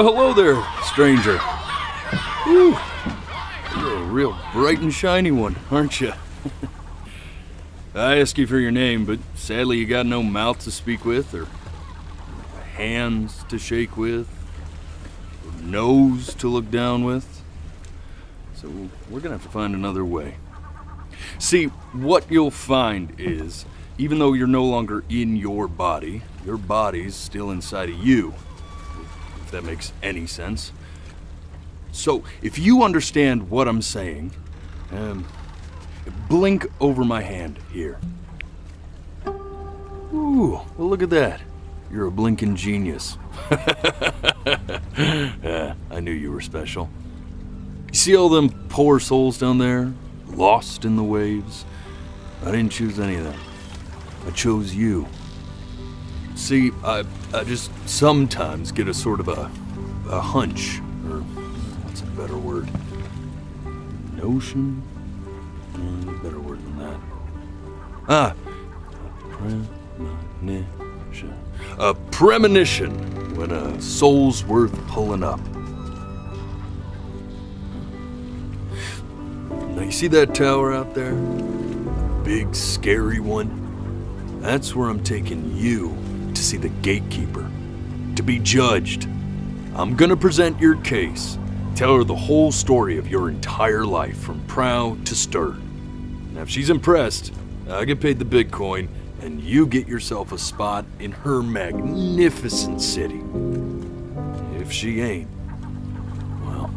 Well, hello there, stranger. Whew. You're a real bright and shiny one, aren't you? I ask you for your name, but sadly you got no mouth to speak with, or hands to shake with, or nose to look down with. So we're gonna have to find another way. See, what you'll find is, even though you're no longer in your body, your body's still inside of you. That makes any sense. So, if you understand what I'm saying, um, blink over my hand here. Ooh, well, look at that. You're a blinking genius. yeah, I knew you were special. You see all them poor souls down there, lost in the waves? I didn't choose any of them. I chose you. See, I, I just sometimes get a sort of a, a hunch, or what's a better word? Notion? Mm, better word than that. Ah, premonition. A premonition when a soul's worth pulling up. Now, you see that tower out there? Big, scary one? That's where I'm taking you to see the gatekeeper, to be judged. I'm gonna present your case, tell her the whole story of your entire life from prow to stern. Now, if she's impressed, I get paid the Bitcoin, and you get yourself a spot in her magnificent city. If she ain't, well,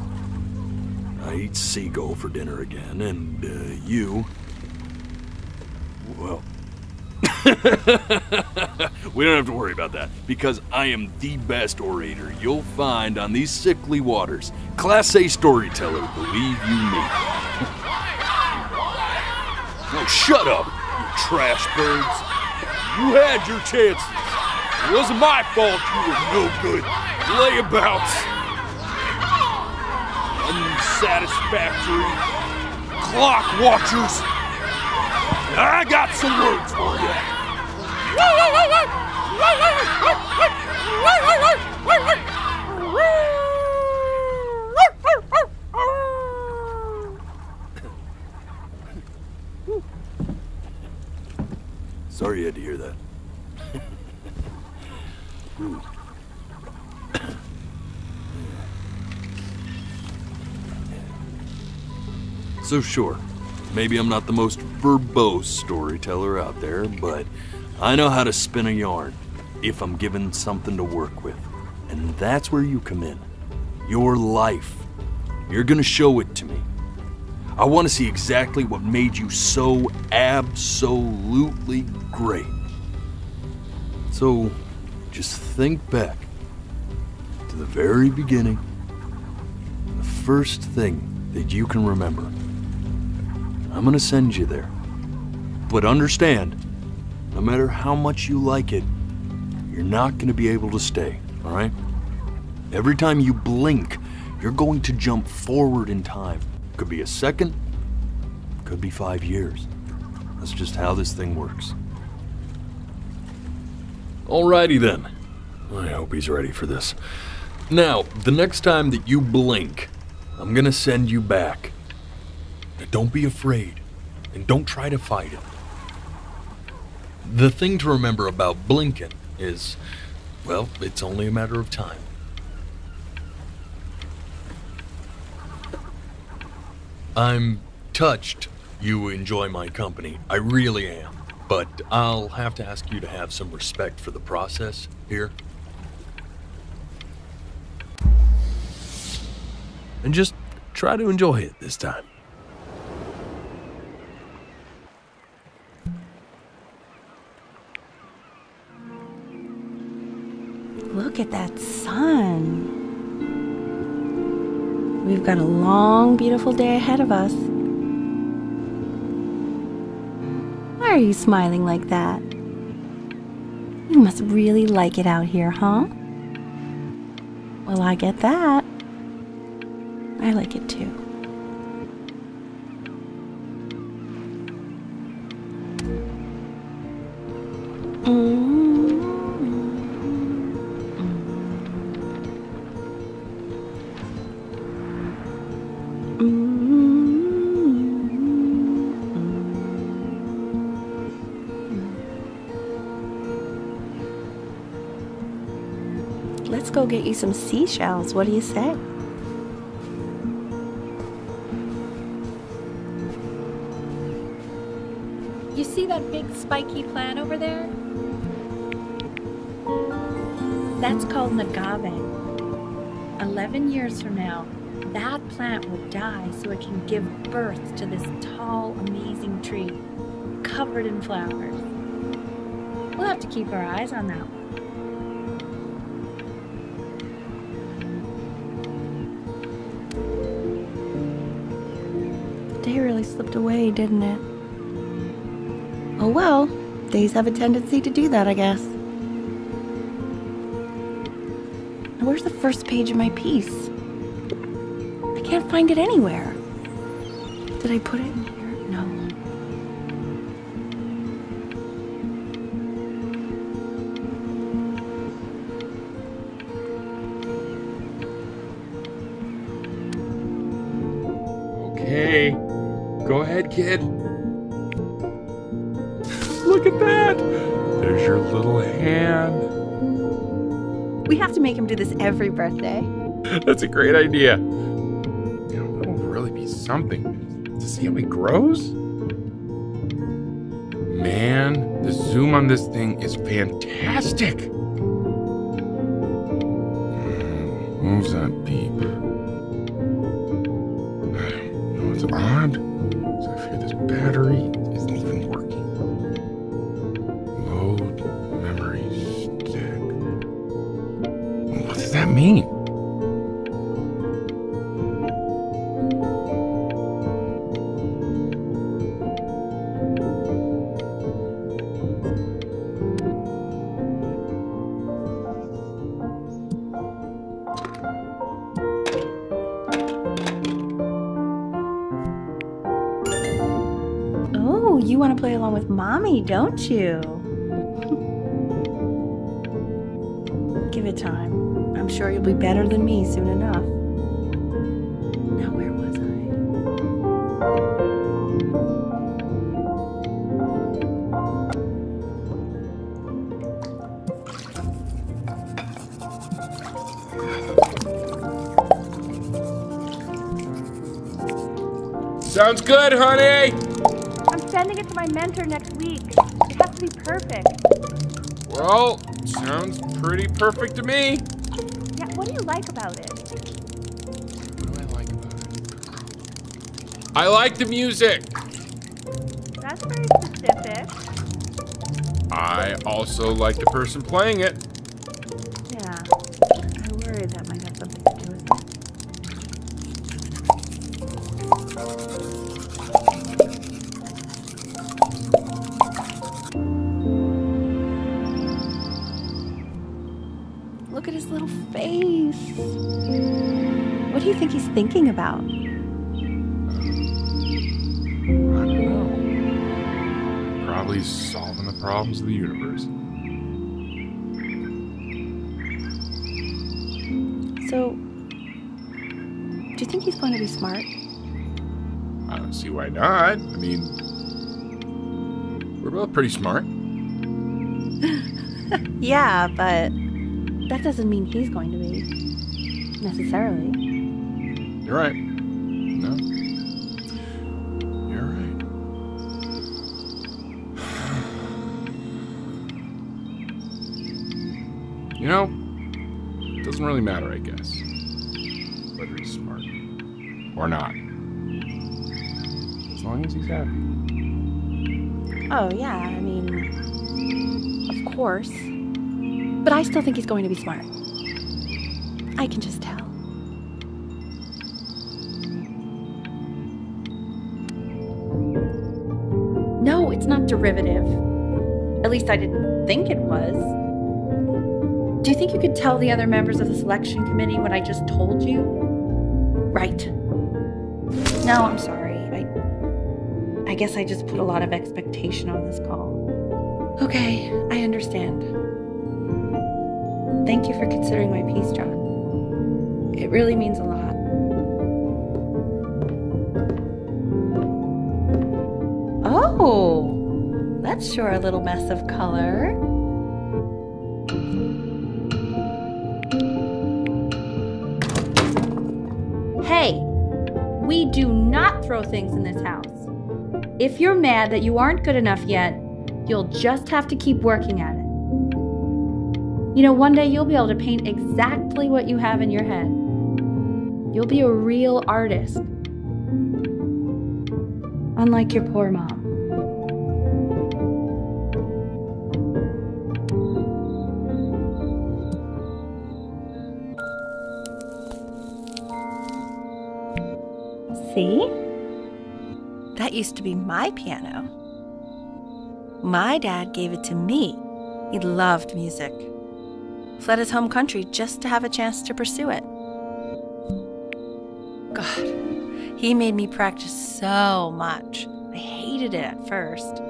I eat seagull for dinner again, and uh, you, well, we don't have to worry about that because I am the best orator you'll find on these sickly waters. Class A storyteller, believe you me. oh, shut up, you trash birds. You had your chances. It wasn't my fault you were no good. Layabouts. Unsatisfactory. Clock watchers. I got some words for you. Sorry you had to hear that. So sure, maybe I'm not the most verbose storyteller out there, but I know how to spin a yarn if I'm given something to work with. And that's where you come in. Your life. You're gonna show it to me. I want to see exactly what made you so absolutely great. So just think back to the very beginning, the first thing that you can remember. I'm gonna send you there. But understand, no matter how much you like it, you're not to be able to stay, all right? Every time you blink, you're going to jump forward in time. Could be a second, could be five years. That's just how this thing works. Alrighty then. I hope he's ready for this. Now, the next time that you blink, I'm gonna send you back. Now, don't be afraid, and don't try to fight it. The thing to remember about blinking is, well, it's only a matter of time. I'm touched you enjoy my company. I really am. But I'll have to ask you to have some respect for the process here. And just try to enjoy it this time. Look at that sun. We've got a long, beautiful day ahead of us. Why are you smiling like that? You must really like it out here, huh? Well, I get that. I like it too. Let's get you some seashells. What do you say? You see that big spiky plant over there? That's called an agave. 11 years from now, that plant will die so it can give birth to this tall, amazing tree covered in flowers. We'll have to keep our eyes on that one. Really slipped away, didn't it? Oh well, days have a tendency to do that, I guess. Now, where's the first page of my piece? I can't find it anywhere. Did I put it in here? No. Okay. Go ahead, kid. Look at that. There's your little hand. We have to make him do this every birthday. That's a great idea. You know, that will really be something to see how he grows. Man, the zoom on this thing is fantastic. Hmm, what was that beep? No, it's odd. Give it time. I'm sure you'll be better than me soon enough. Now, where was I? Sounds good, honey. Perfect to me. Yeah, what do you like about it? What do I like about it? I like the music. That's very specific. I also like the person playing it. Pretty smart. Yeah, but that doesn't mean he's going to be. Necessarily. You're right. No. You're right. You know, it doesn't really matter, I guess, whether he's smart or not. As long as he's happy. Oh, yeah, I mean, of course. But I still think he's going to be smart. I can just tell. No, it's not derivative. At least I didn't think it was. Do you think you could tell the other members of the selection committee what I just told you? Right. No, I'm sorry. Guess I just put a lot of expectation on this call. Okay, I understand. Thank you for considering my piece, John. It really means a lot. Oh, that's sure a little mess of color. Hey, we do not throw things in this house. If you're mad that you aren't good enough yet, you'll just have to keep working at it. You know, one day you'll be able to paint exactly what you have in your head. You'll be a real artist. Unlike your poor mom. See? Used to be my piano. My dad gave it to me. He loved music. Fled his home country just to have a chance to pursue it. God, he made me practice so much. I hated it at first.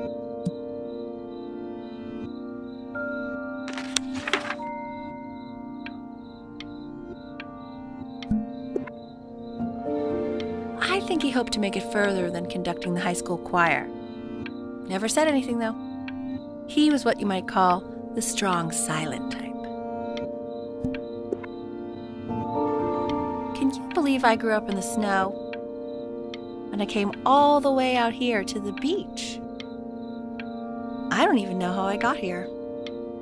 Hoped to make it further than conducting the high school choir. Never said anything, though. He was what you might call the strong, silent type. Can you believe I grew up in the snow? And I came all the way out here to the beach. I don't even know how I got here.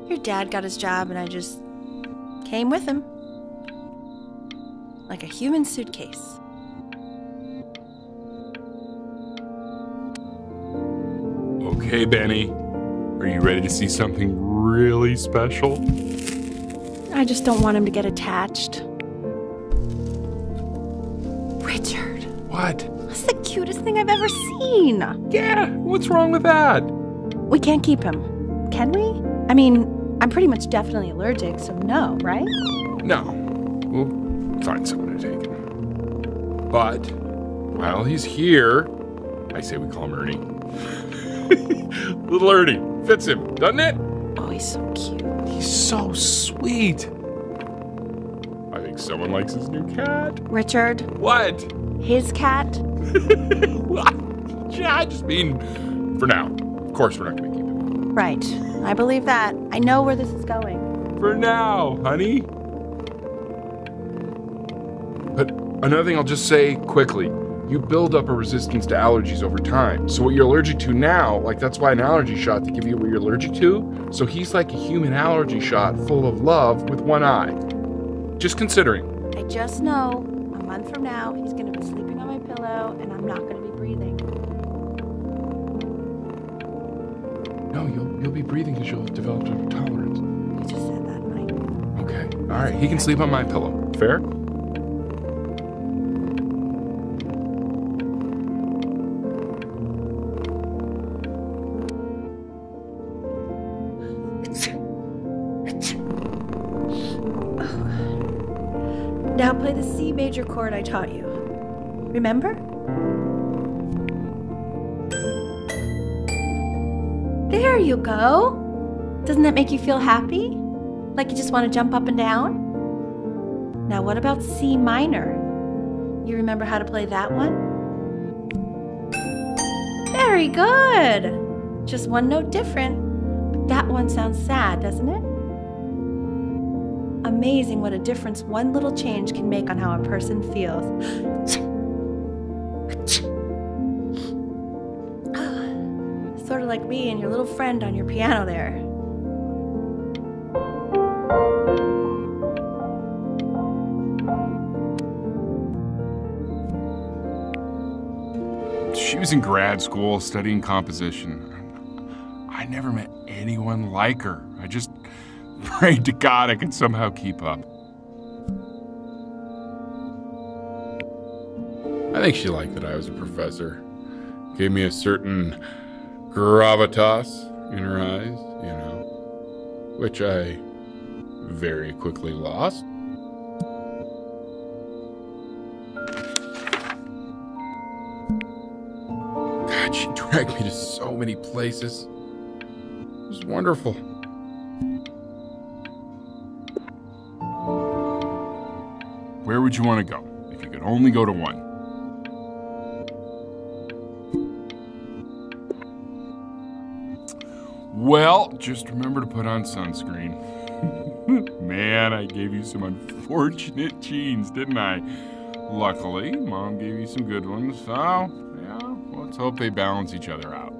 Your dad got his job, and I just came with him. Like a human suitcase. Okay, Benny. Are you ready to see something really special? I just don't want him to get attached. Richard, What? that's the cutest thing I've ever seen. Yeah, what's wrong with that? We can't keep him, can we? I mean, I'm pretty much definitely allergic, so no, right? No. We'll find someone to take him. But while he's here, I say we call him Ernie. Little Ernie. Fits him, doesn't it? Oh, he's so cute. He's so sweet. I think someone likes his new cat. Richard, What? his cat? What? yeah, I just mean for now. Of course, we're not going to keep him. Right. I believe that. I know where this is going. For now, honey. But another thing I'll just say quickly. You build up a resistance to allergies over time. So what you're allergic to now, like that's why an allergy shot to give you what you're allergic to. So he's like a human allergy shot full of love with one eye. Just considering. I just know a month from now he's going to be sleeping on my pillow and I'm not going to be breathing. No, you'll you'll be breathing because you'll have developed a tolerance. You just said that, Mike. Okay. All right. He can sleep on my pillow. Fair? Chord I taught you. Remember? There you go. Doesn't that make you feel happy? Like you just want to jump up and down? Now, what about C minor? You remember how to play that one? Very good. Just one note different. But that one sounds sad, doesn't it? Amazing what a difference one little change can make on how a person feels. sort of like me and your little friend on your piano there. She was in grad school studying composition. I never met anyone like her. Prayed to God I could somehow keep up. I think she liked that I was a professor. Gave me a certain gravitas in her eyes, you know, which I very quickly lost. God, she dragged me to so many places. It was wonderful. Where would you want to go if you could only go to one? Well, just remember to put on sunscreen. Man, I gave you some unfortunate genes, didn't I? Luckily, Mom gave you some good ones, so yeah, let's hope they balance each other out.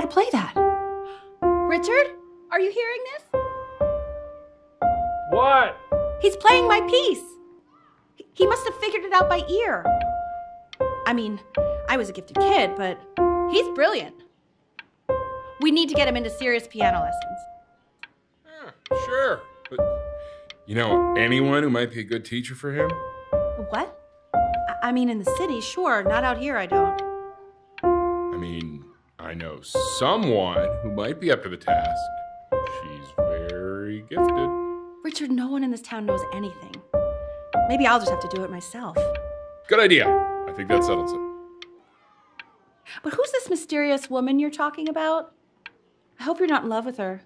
How to play that? Richard, are you hearing this? What? He's playing my piece. He- He must have figured it out by ear. I mean, I was a gifted kid, but he's brilliant. We need to get him into serious piano lessons. Yeah, sure. But you know anyone who might be a good teacher for him? What? I- I mean, in the city, sure. Not out here, I don't. I know someone who might be up to the task. She's very gifted. Richard, no one in this town knows anything. Maybe I'll just have to do it myself. Good idea. I think that settles it. But who's this mysterious woman you're talking about? I hope you're not in love with her.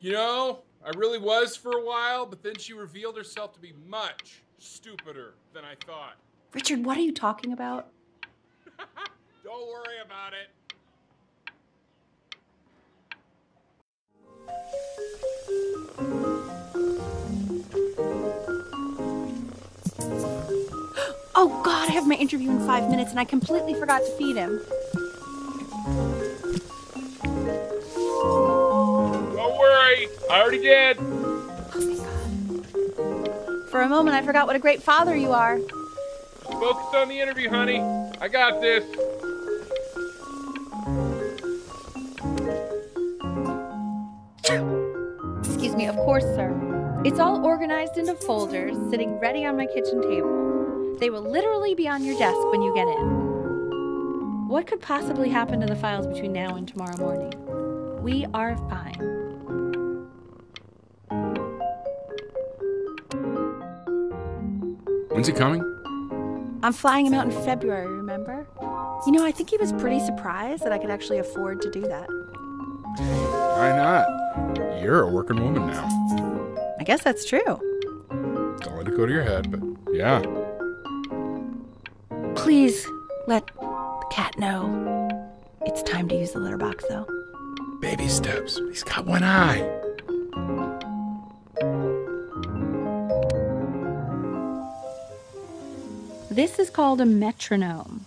You know, I really was for a while, but then she revealed herself to be much stupider than I thought. Richard, what are you talking about? Don't worry about it. Oh, God, I have my interview in five minutes and I completely forgot to feed him. Don't worry. I already did. Oh. For a moment, I forgot what a great father you are. Focus on the interview, honey. I got this. Of course, sir. It's all organized into folders, sitting ready on my kitchen table. They will literally be on your desk when you get in. What could possibly happen to the files between now and tomorrow morning? We are fine. When's he coming? I'm flying him out in February, remember? You know, I think he was pretty surprised that I could actually afford to do that. Why not? You're a working woman now. I guess that's true. Don't let it go to your head, but yeah. Please let the cat know. It's time to use the litter box, though. Baby steps. He's got one eye. This is called a metronome.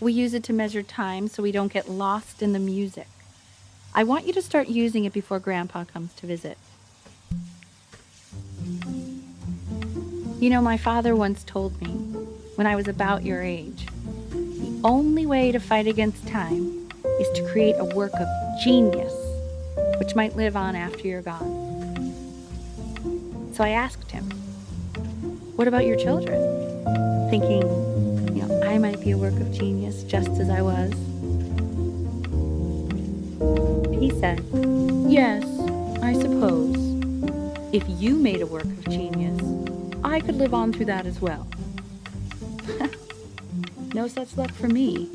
We use it to measure time so we don't get lost in the music. I want you to start using it before Grandpa comes to visit. You know, my father once told me, when I was about your age, the only way to fight against time is to create a work of genius, which might live on after you're gone. So I asked him, What about your children? thinking, you know, I might be a work of genius just as I was. Said, Yes, I suppose. If you made a work of genius, I could live on through that as well. no such luck for me.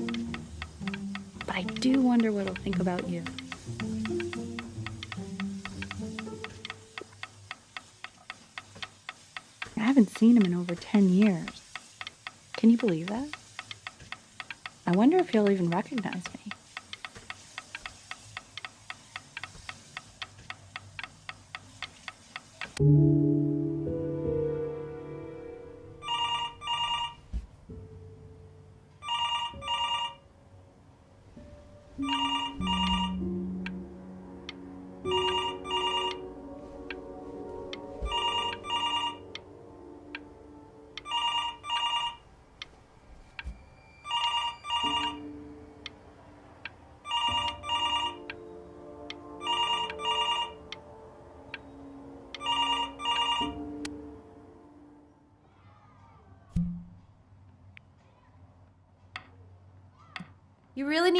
But I do wonder what he'll think about you. I haven't seen him in over 10 years. Can you believe that? I wonder if he'll even recognize me. you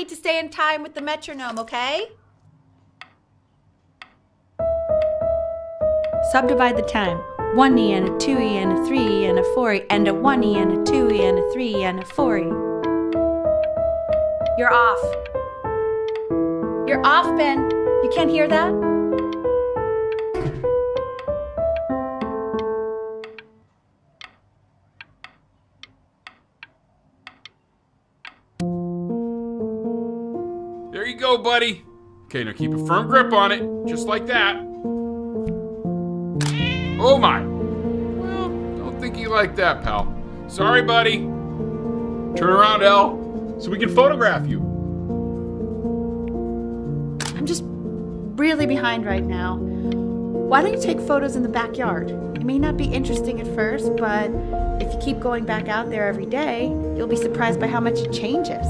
need to stay in time with the metronome, okay? Subdivide the time. 1e and a 2e and a 3e and a 4e and a 1e and a 2e and a 3e and a 4e. You're off. You're off, Ben. You can't hear that? Okay, now keep a firm grip on it, just like that. Oh my. Well, don't think you like that, pal. Sorry, buddy. Turn around, Elle, so we can photograph you. I'm just really behind right now. Why don't you take photos in the backyard? It may not be interesting at first, but if you keep going back out there every day, you'll be surprised by how much it changes.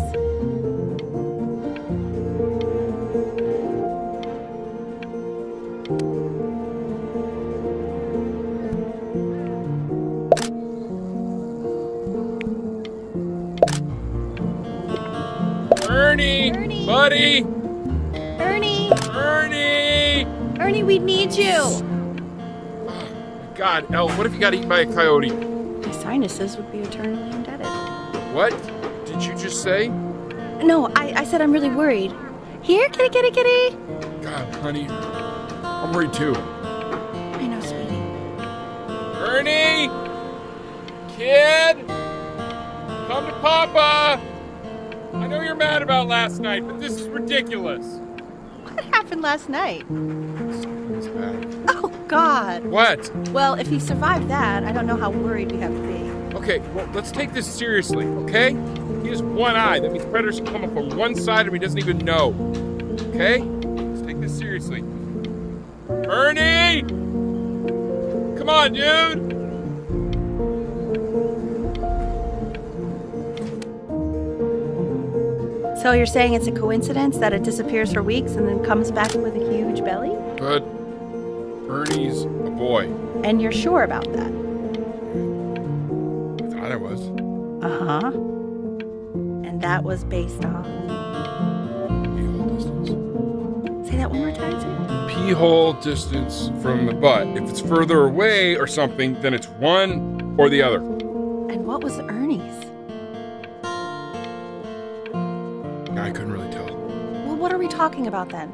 God, Elle, what if you got eaten by a coyote? My sinuses would be eternally indebted. What did you just say? No, I, I said I'm really worried. Here, kitty, kitty, kitty. God, honey, I'm worried too. I know, sweetie. Ernie, kid, come to Papa. I know you're mad about last night, but this is ridiculous. What happened last night? God. What? Well, if he survived that, I don't know how worried we have to be. Okay, well, let's take this seriously, okay? He has one eye. That means predators can come up on one side of him he doesn't even know. Okay? Let's take this seriously. Ernie! Come on, dude! So you're saying it's a coincidence that it disappears for weeks and then comes back with a huge belly? But Ernie's a boy. And you're sure about that? I thought I was. Uh huh. And that was based on. Pee-hole distance. Say that one more time, sweetie. Pee-hole distance from the butt. If it's further away or something, then it's one or the other. And what was Ernie's? I couldn't really tell. Well, what are we talking about then?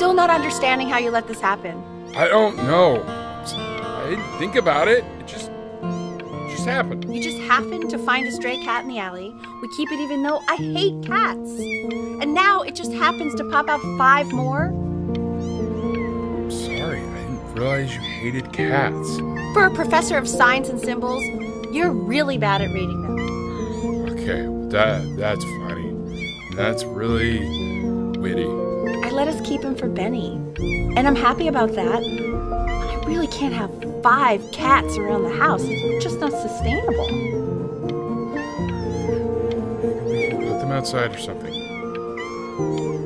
Still not understanding how you let this happen. I don't know. I didn't think about it. It just, it just happened. You just happened to find a stray cat in the alley. We keep it even though I hate cats. And now it just happens to pop out five more? Sorry, I didn't realize you hated cats. For a professor of signs and symbols, you're really bad at reading them. Okay, that that's funny. That's really witty. I let us keep him for Benny. And I'm happy about that. But I really can't have five cats around the house. It's just not sustainable. Let them outside or something.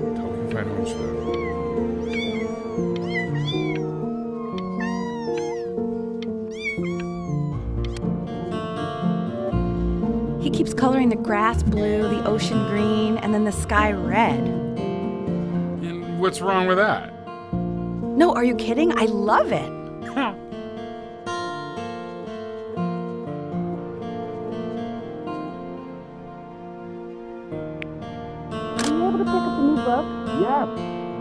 Until we can find homes for them. He keeps coloring the grass blue, the ocean green, and then the sky red. And what's wrong with that? No, are you kidding? I love it. Are you able to pick up a new book? Yes,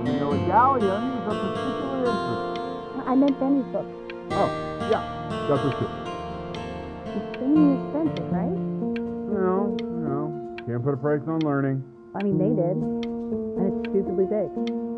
you know Italian is a particular interest. I meant Benny's book. Oh, yeah, that's okay. It's extremely expensive, right? No, no, can't put a price on learning. I mean, they did. And it's stupidly big.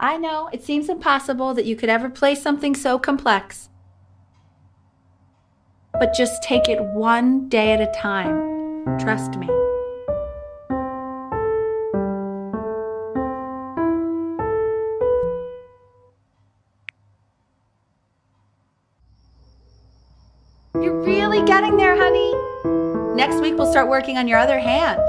I know it seems impossible that you could ever play something so complex. But just take it one day at a time. Trust me. You're really getting there, honey. Next week, we'll start working on your other hand.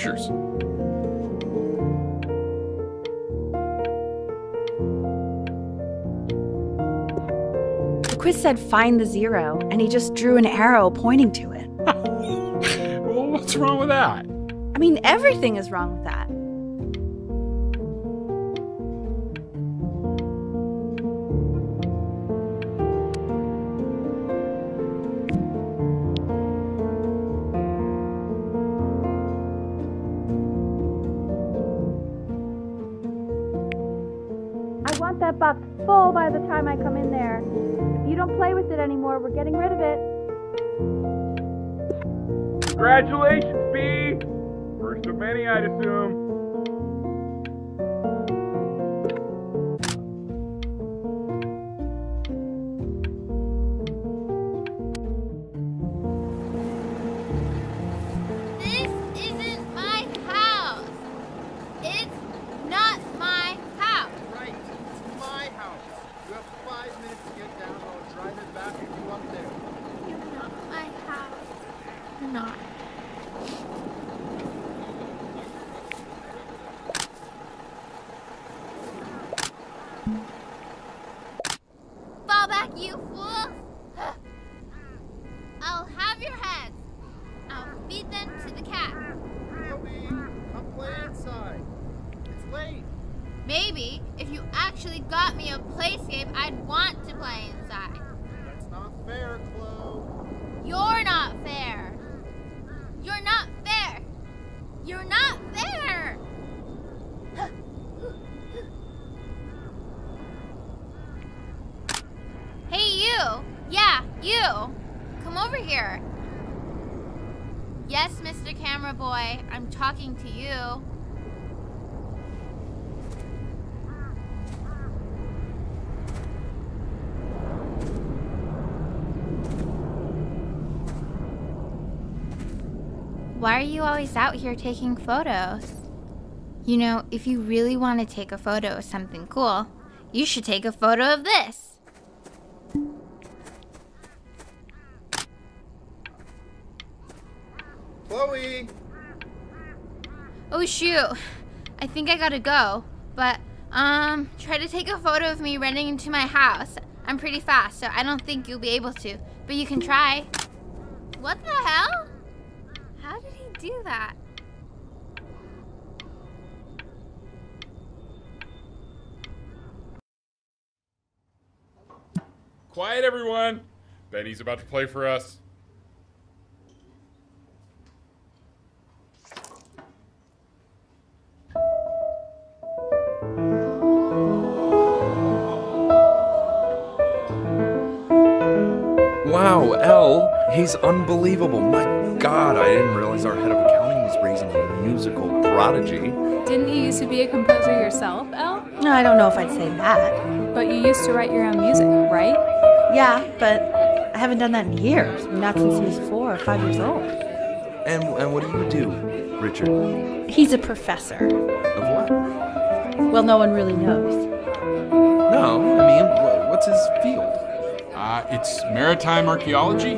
Washers? The quiz said find the zero, and he just drew an arrow pointing to it. well, what's wrong with that? I mean, everything is wrong with that. We're getting rid Why are you always out here taking photos? You know, if you really want to take a photo of something cool, you should take a photo of this. Chloe! Oh shoot. I think I gotta go. But um try to take a photo of me running into my house. I'm pretty fast, so I don't think you'll be able to. But you can try. What the hell? How did he do that? Quiet, everyone. Benny's about to play for us. Wow, Elle, he's unbelievable. My God, I didn't realize our head of accounting was raising a musical prodigy. Didn't you used to be a composer yourself, Elle? No, I don't know if I'd say that. But you used to write your own music, right? Yeah, but I haven't done that in years. Not since he was four or five years old. And and what do you do, Richard? He's a professor. Of what? Well, no one really knows. No, I mean, what's his field? Uh, it's maritime archaeology.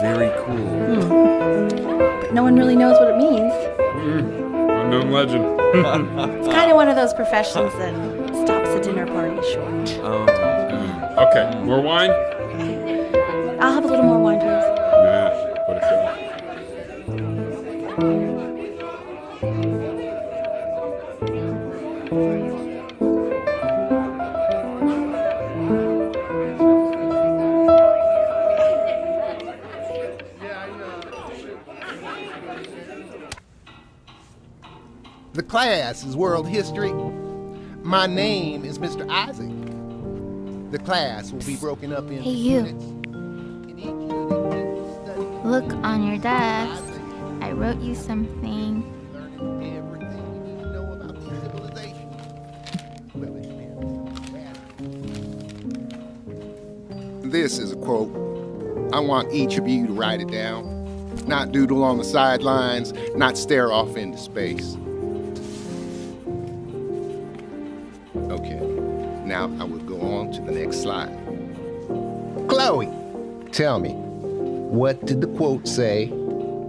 Very cool. But no one really knows what it means. Unknown legend. It's kind of one of those professions that stops a dinner party short. Um, Okay, more wine? I'll have a little more wine, please. Class is world history. My name is Mr. Isaac. The class will be broken up into Hey, you. units. In you Look on your desk. I wrote you something. learning everything you need to know about this civilization. Well, it's been- This is a quote. I want each of you to write it down. Not doodle on the sidelines, not stare off into space. To the next slide. Chloe, tell me, what did the quote say?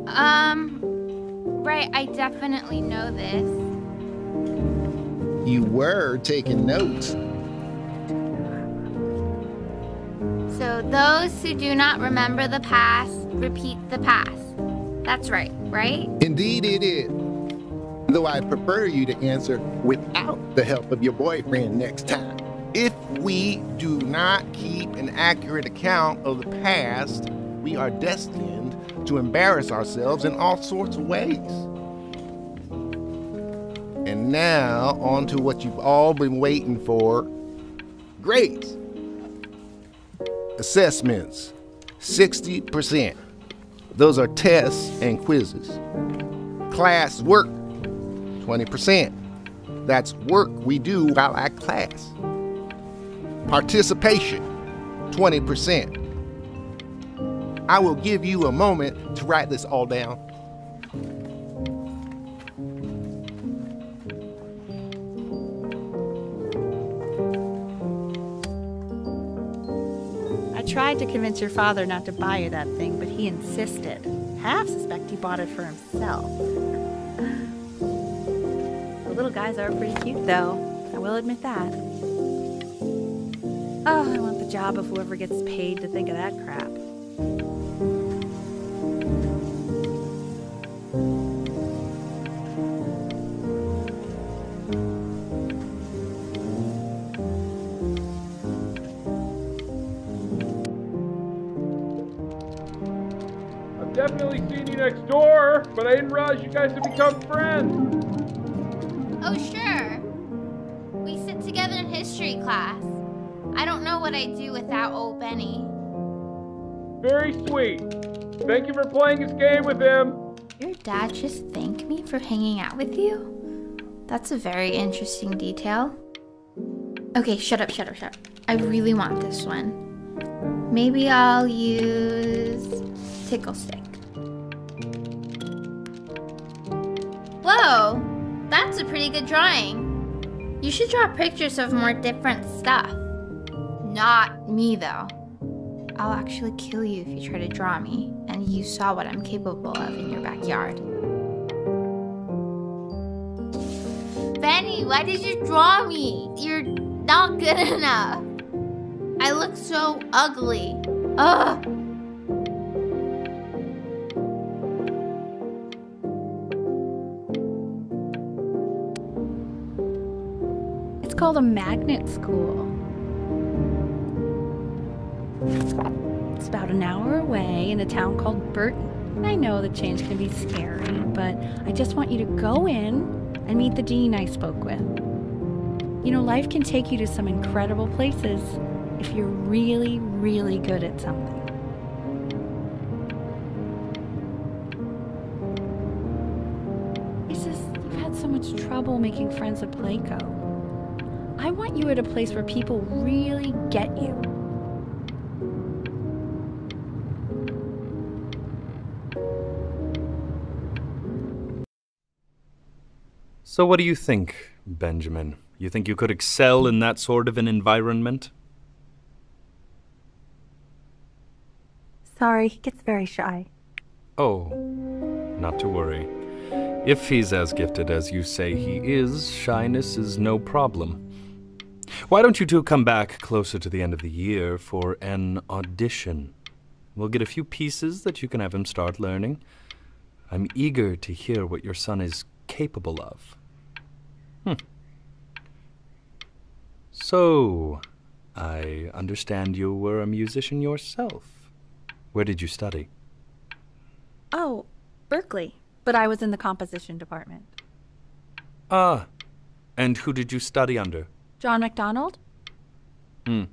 Um, right, I definitely know this. You were taking notes. So, those who do not remember the past repeat the past. That's right, right? Indeed, it is. Though I'd prefer you to answer without the help of your boyfriend next time. We do not keep an accurate account of the past, we are destined to embarrass ourselves in all sorts of ways. And now, on to what you've all been waiting for grades. Assessments 60%. Those are tests and quizzes. Class work 20%. That's work we do while at class. Participation 20%. I will give you a moment to write this all down. I tried to convince your father not to buy you that thing, but he insisted. Half suspect he bought it for himself. The little guys are pretty cute, though. I will admit that. Oh, I want the job of whoever gets paid to think of that crap. I've definitely seen you next door, but I didn't realize you guys had become friends. Oh, sure. We sit together in history class. I don't know what I'd do without old Benny. Very sweet. Thank you for playing this game with him. Your dad just thanked me for hanging out with you? That's a very interesting detail. Okay, shut up, shut up, shut up. I really want this one. Maybe I'll use Tickle Stick. Whoa, that's a pretty good drawing. You should draw pictures of more different stuff. Not me, though. I'll actually kill you if you try to draw me, and you saw what I'm capable of in your backyard. Benny, why did you draw me? You're not good enough. I look so ugly. Ugh. It's called a magnet school. It's about an hour away in a town called Burton. I know the change can be scary, but I just want you to go in and meet the dean I spoke with. You know, life can take you to some incredible places if you're really, really good at something. It's just you've had so much trouble making friends at Playco. I want you at a place where people really get you. So, what do you think, Benjamin? You think you could excel in that sort of an environment? Sorry, he gets very shy. Oh, not to worry. If he's as gifted as you say he is, shyness is no problem. Why don't you two come back closer to the end of the year for an audition? We'll get a few pieces that you can have him start learning. I'm eager to hear what your son is capable of. So, I understand you were a musician yourself. Where did you study? Oh, Berkeley. But I was in the composition department. Ah, and who did you study under? John MacDonald? Hmm.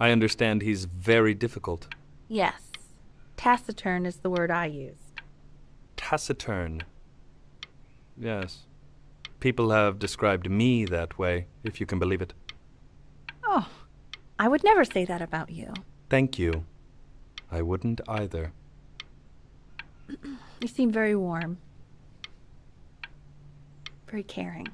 I understand he's very difficult. Yes. Taciturn is the word I used. Taciturn. Yes. People have described me that way, if you can believe it. Oh, I would never say that about you. Thank you. I wouldn't either. You seem very warm. Very caring.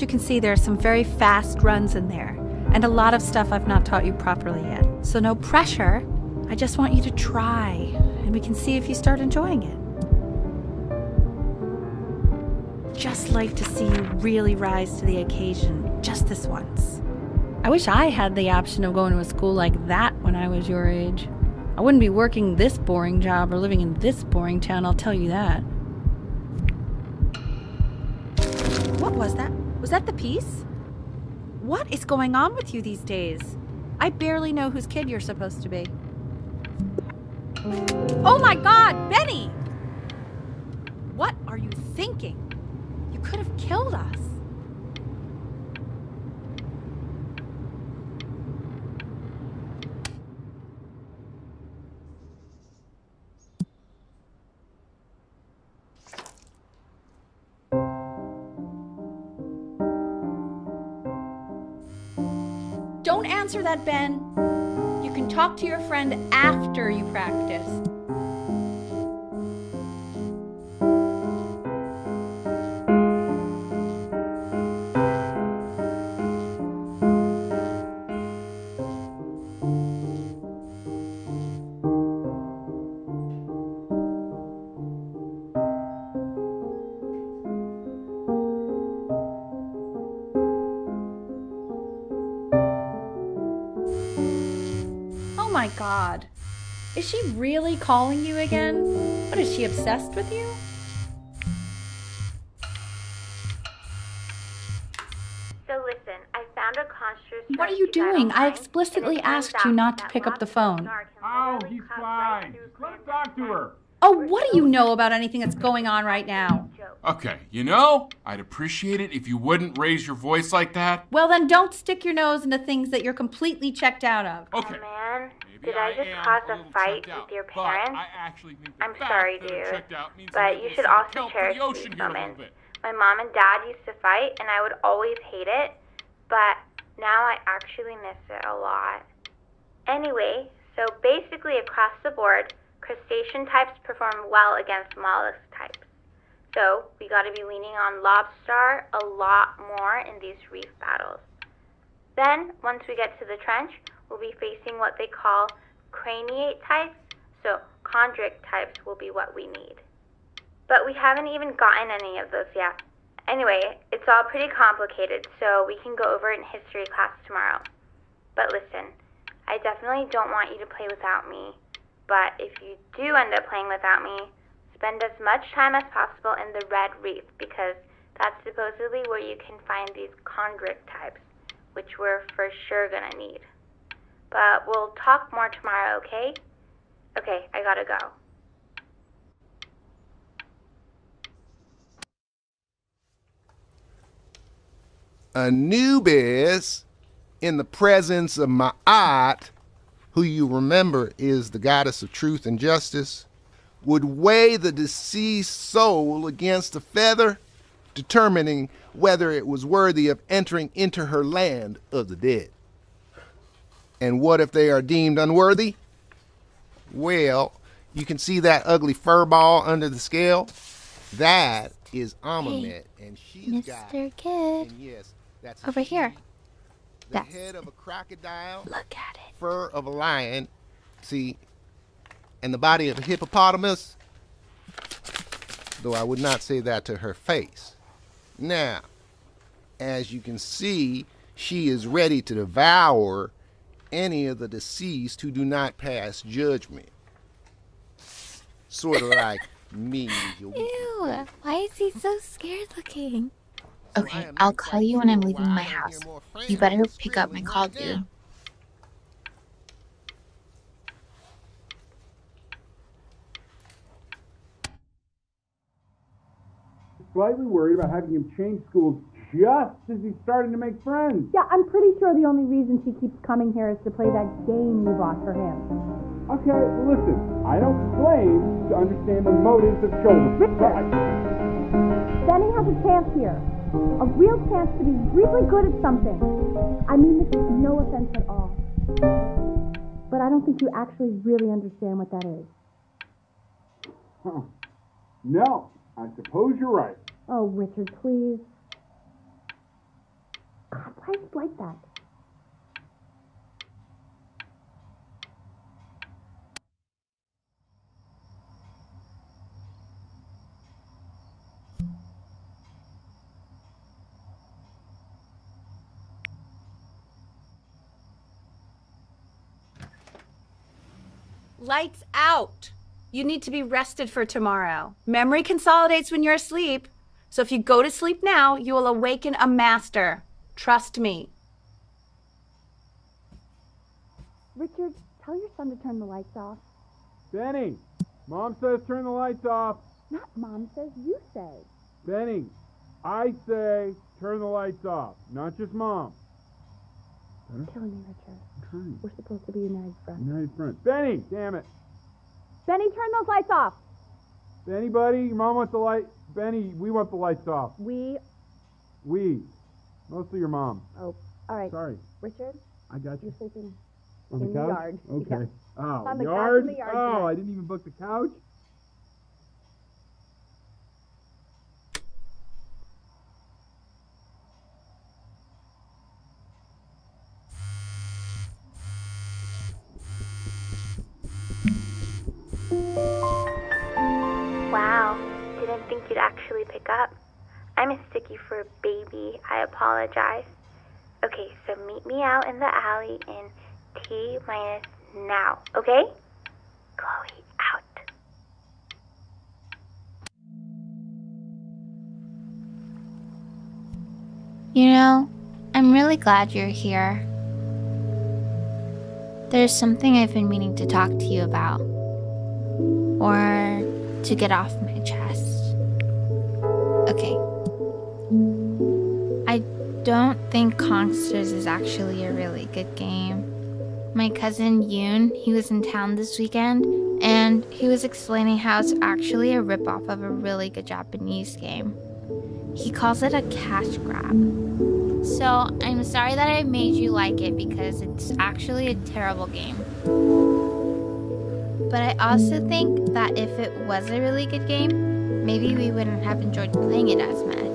You can see, there are some very fast runs in there, and a lot of stuff I've not taught you properly yet. So, no pressure. I just want you to try, and we can see if you start enjoying it. Just like to see you really rise to the occasion, just this once. I wish I had the option of going to a school like that when I was your age. I wouldn't be working this boring job or living in this boring town, I'll tell you that. Was that the piece? What is going on with you these days? I barely know whose kid you're supposed to be. Oh my god, Benny! What are you thinking? You could have killed us. That, Ben. You can talk to your friend after you practice. Is she really calling you again? What is she obsessed with you? So listen, I found a construct. What are you doing? I explicitly asked you not to pick up the phone. Oh, he's fine. Let him talk to her. Oh, what do you know about anything that's going on right now? Okay, you know, I'd appreciate it if you wouldn't raise your voice like that. Well, then don't stick your nose into things that you're completely checked out of. Okay. Oh, man, maybe did I just cause a a fight out, with your but parents? I actually think I'm sorry, that dude, out means but you should also cherish the ocean these here a little moments. My mom and dad used to fight, and I would always hate it, but now I actually miss it a lot. Anyway, so basically across the board, crustacean types perform well against mollusk types. So we got to be leaning on lobster a lot more in these reef battles. Then, once we get to the trench, we'll be facing what they call craniate types, so chondric types will be what we need. But we haven't even gotten any of those yet. Anyway, it's all pretty complicated, so we can go over it in history class tomorrow. But listen, I definitely don't want you to play without me. But if you do end up playing without me, spend as much time as possible in the red reef because that's supposedly where you can find these chondric types, which we're for sure gonna need. But we'll talk more tomorrow, okay? Okay, I gotta go. Anubis, in the presence of Ma'at, who you remember is the goddess of truth and justice, would weigh the deceased soul against a feather, determining whether it was worthy of entering into her land of the dead. And what if they are deemed unworthy? Well, you can see that ugly fur ball under the scale? That is Amamet, and she's got. Mr. Kid. Yes, that's Over here. the That's- head of a crocodile, Look at it. fur of a lion, see, and the body of a hippopotamus. Though I would not say that to her face. Now, as you can see, she is ready to devour any of the deceased who do not pass judgment. Sort of like me. you'll Ew. Why is he so scared looking? Okay, I'll call you when I'm leaving my house. You better pick up my call, dude. Slightly worried about having him change schools just as he's starting to make friends. Yeah, I'm pretty sure the only reason she keeps coming here is to play that game you bought for him. Okay, listen, I don't claim to understand the motives of children. but I- Benny has a chance here. A real chance to be really good at something. I mean this is no offense at all. But I don't think you actually really understand what that is. Huh. No, I suppose you're right. Oh, Richard, please. God, why is he like that? Lights out. You need to be rested for tomorrow. Memory consolidates when you're asleep. So if you go to sleep now, you will awaken a master. Trust me. Richard, tell your son to turn the lights off. Benny, Mom says turn the lights off. Not mom says, you say. Benny, I say turn the lights off, not just Mom. You're killing me, Richard. Trying. We're supposed to be united front. United Front. Benny, damn it. Benny, turn those lights off. Benny, buddy, your mom wants the light. Benny, we want the lights off. We. We. Mostly your mom. Oh, all right. Sorry. Richard, I got you. you're sleeping On in the couch? yard. Okay. Yeah. Oh, On the couch yard? in the yard, Oh. I didn't even book the couch. Apologize. Okay, so meet me out in the alley in T minus now, okay? Chloe, out. You know, I'm really glad you're here. There's something I've been meaning to talk to you about, or to get off my chest. Okay. I don't think Kongsters is actually a really good game. My cousin Yoon, he was in town this weekend, and he was explaining how it's actually a ripoff of a really good Japanese game. He calls it a cash grab. So I'm sorry that I made you like it because it's actually a terrible game. But I also think that if it was a really good game, maybe we wouldn't have enjoyed playing it as much.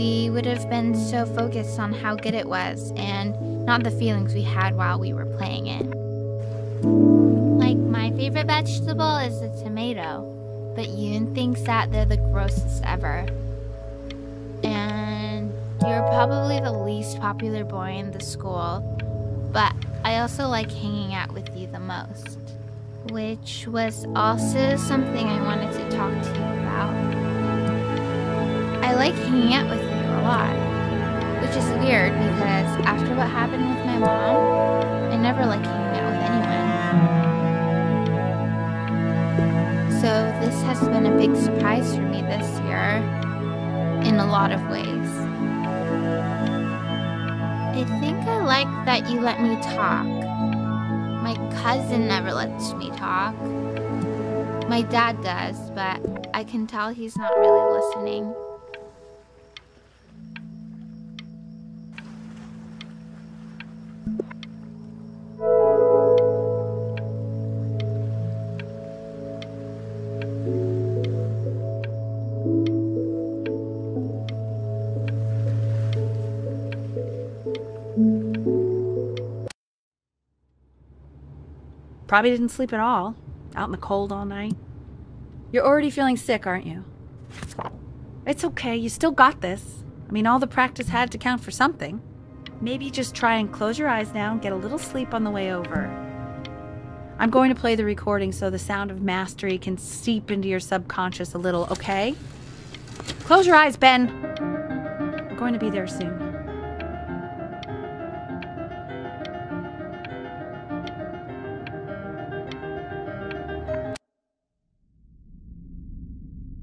We would have been so focused on how good it was and not the feelings we had while we were playing it. Like, my favorite vegetable is the tomato, but Yoon thinks that they're the grossest ever. And you're probably the least popular boy in the school, but I also like hanging out with you the most. Which was also something I wanted to talk to you about. I like hanging out with lot, which is weird because after what happened with my mom, I never like hanging out with anyone. So this has been a big surprise for me this year in a lot of ways. I think I like that you let me talk. My cousin never lets me talk. My dad does, but I can tell he's not really listening. Probably didn't sleep at all. Out in the cold all night. You're already feeling sick, aren't you? It's okay, you still got this. I mean, all the practice had to count for something. Maybe just try and close your eyes now and get a little sleep on the way over. I'm going to play the recording so the sound of mastery can seep into your subconscious a little, okay? Close your eyes, Ben. We're going to be there soon.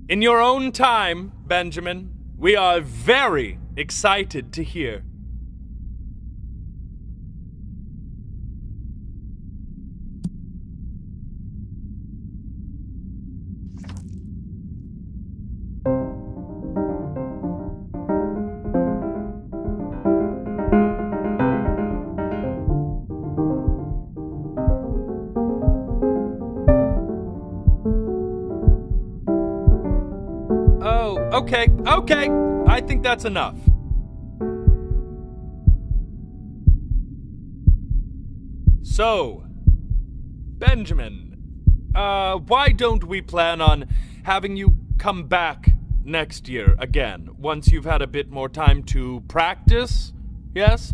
In your own time, Benjamin, we are very excited to hear. That's enough. So, Benjamin, uh, why don't we plan on having you come back next year again, once you've had a bit more time to practice? Yes?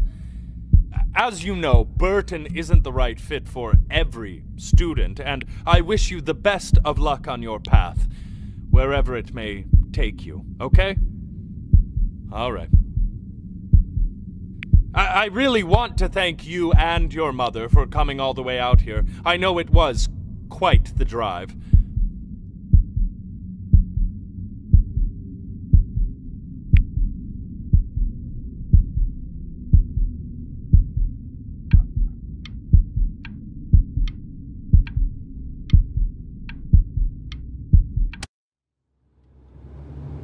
As you know, Burton isn't the right fit for every student, and I wish you the best of luck on your path, wherever it may take you, okay? All right. I, I really want to thank you and your mother for coming all the way out here. I know it was quite the drive.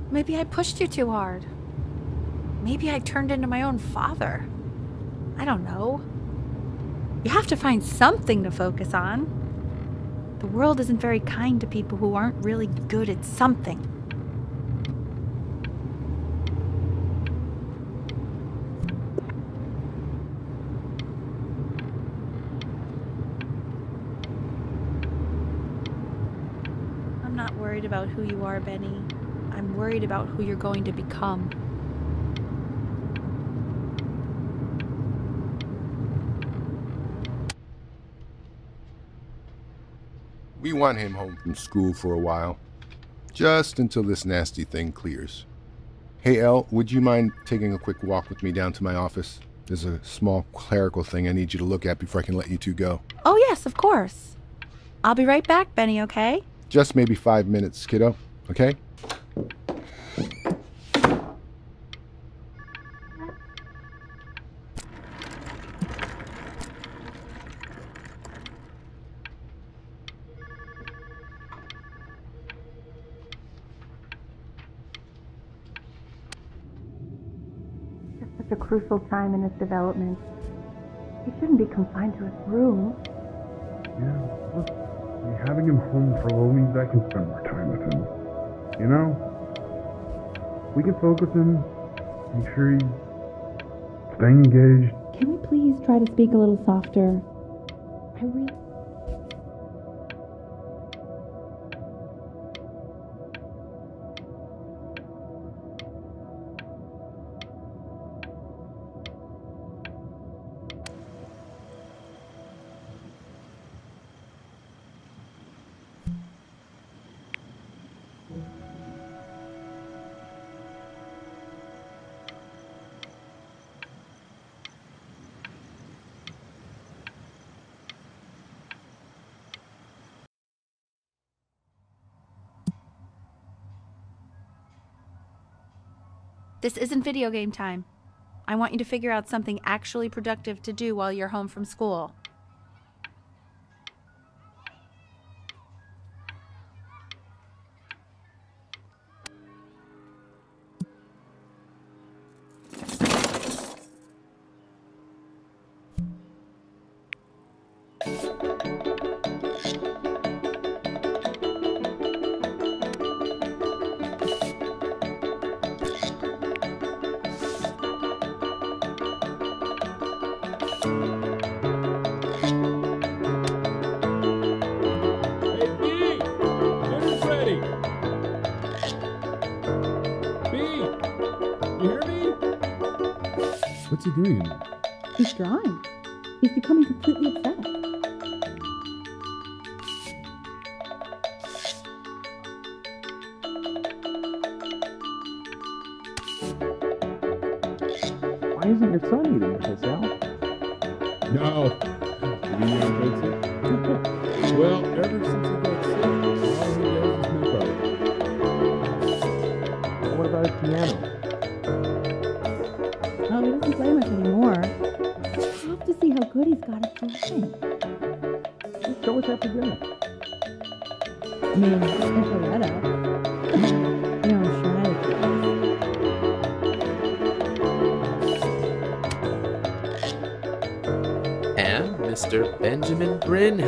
Maybe I pushed you too hard. Maybe I turned into my own father. I don't know. You have to find something to focus on. The world isn't very kind to people who aren't really good at something. I'm not worried about who you are, Benny. I'm worried about who you're going to become. We want him home from school for a while. Just until this nasty thing clears. Hey, Elle, would you mind taking a quick walk with me down to my office? There's a small clerical thing I need you to look at before I can let you two go. Oh, yes, of course. I'll be right back, Benny, okay? Just maybe five minutes, kiddo. Okay? Crucial time in his development. He shouldn't be confined to his room. Yeah, look, having him home for a little means I can spend more time with him. You know? We can focus him, make sure he's staying engaged. Can we please try to speak a little softer? I really. This isn't video game time. I want you to figure out something actually productive to do while you're home from school.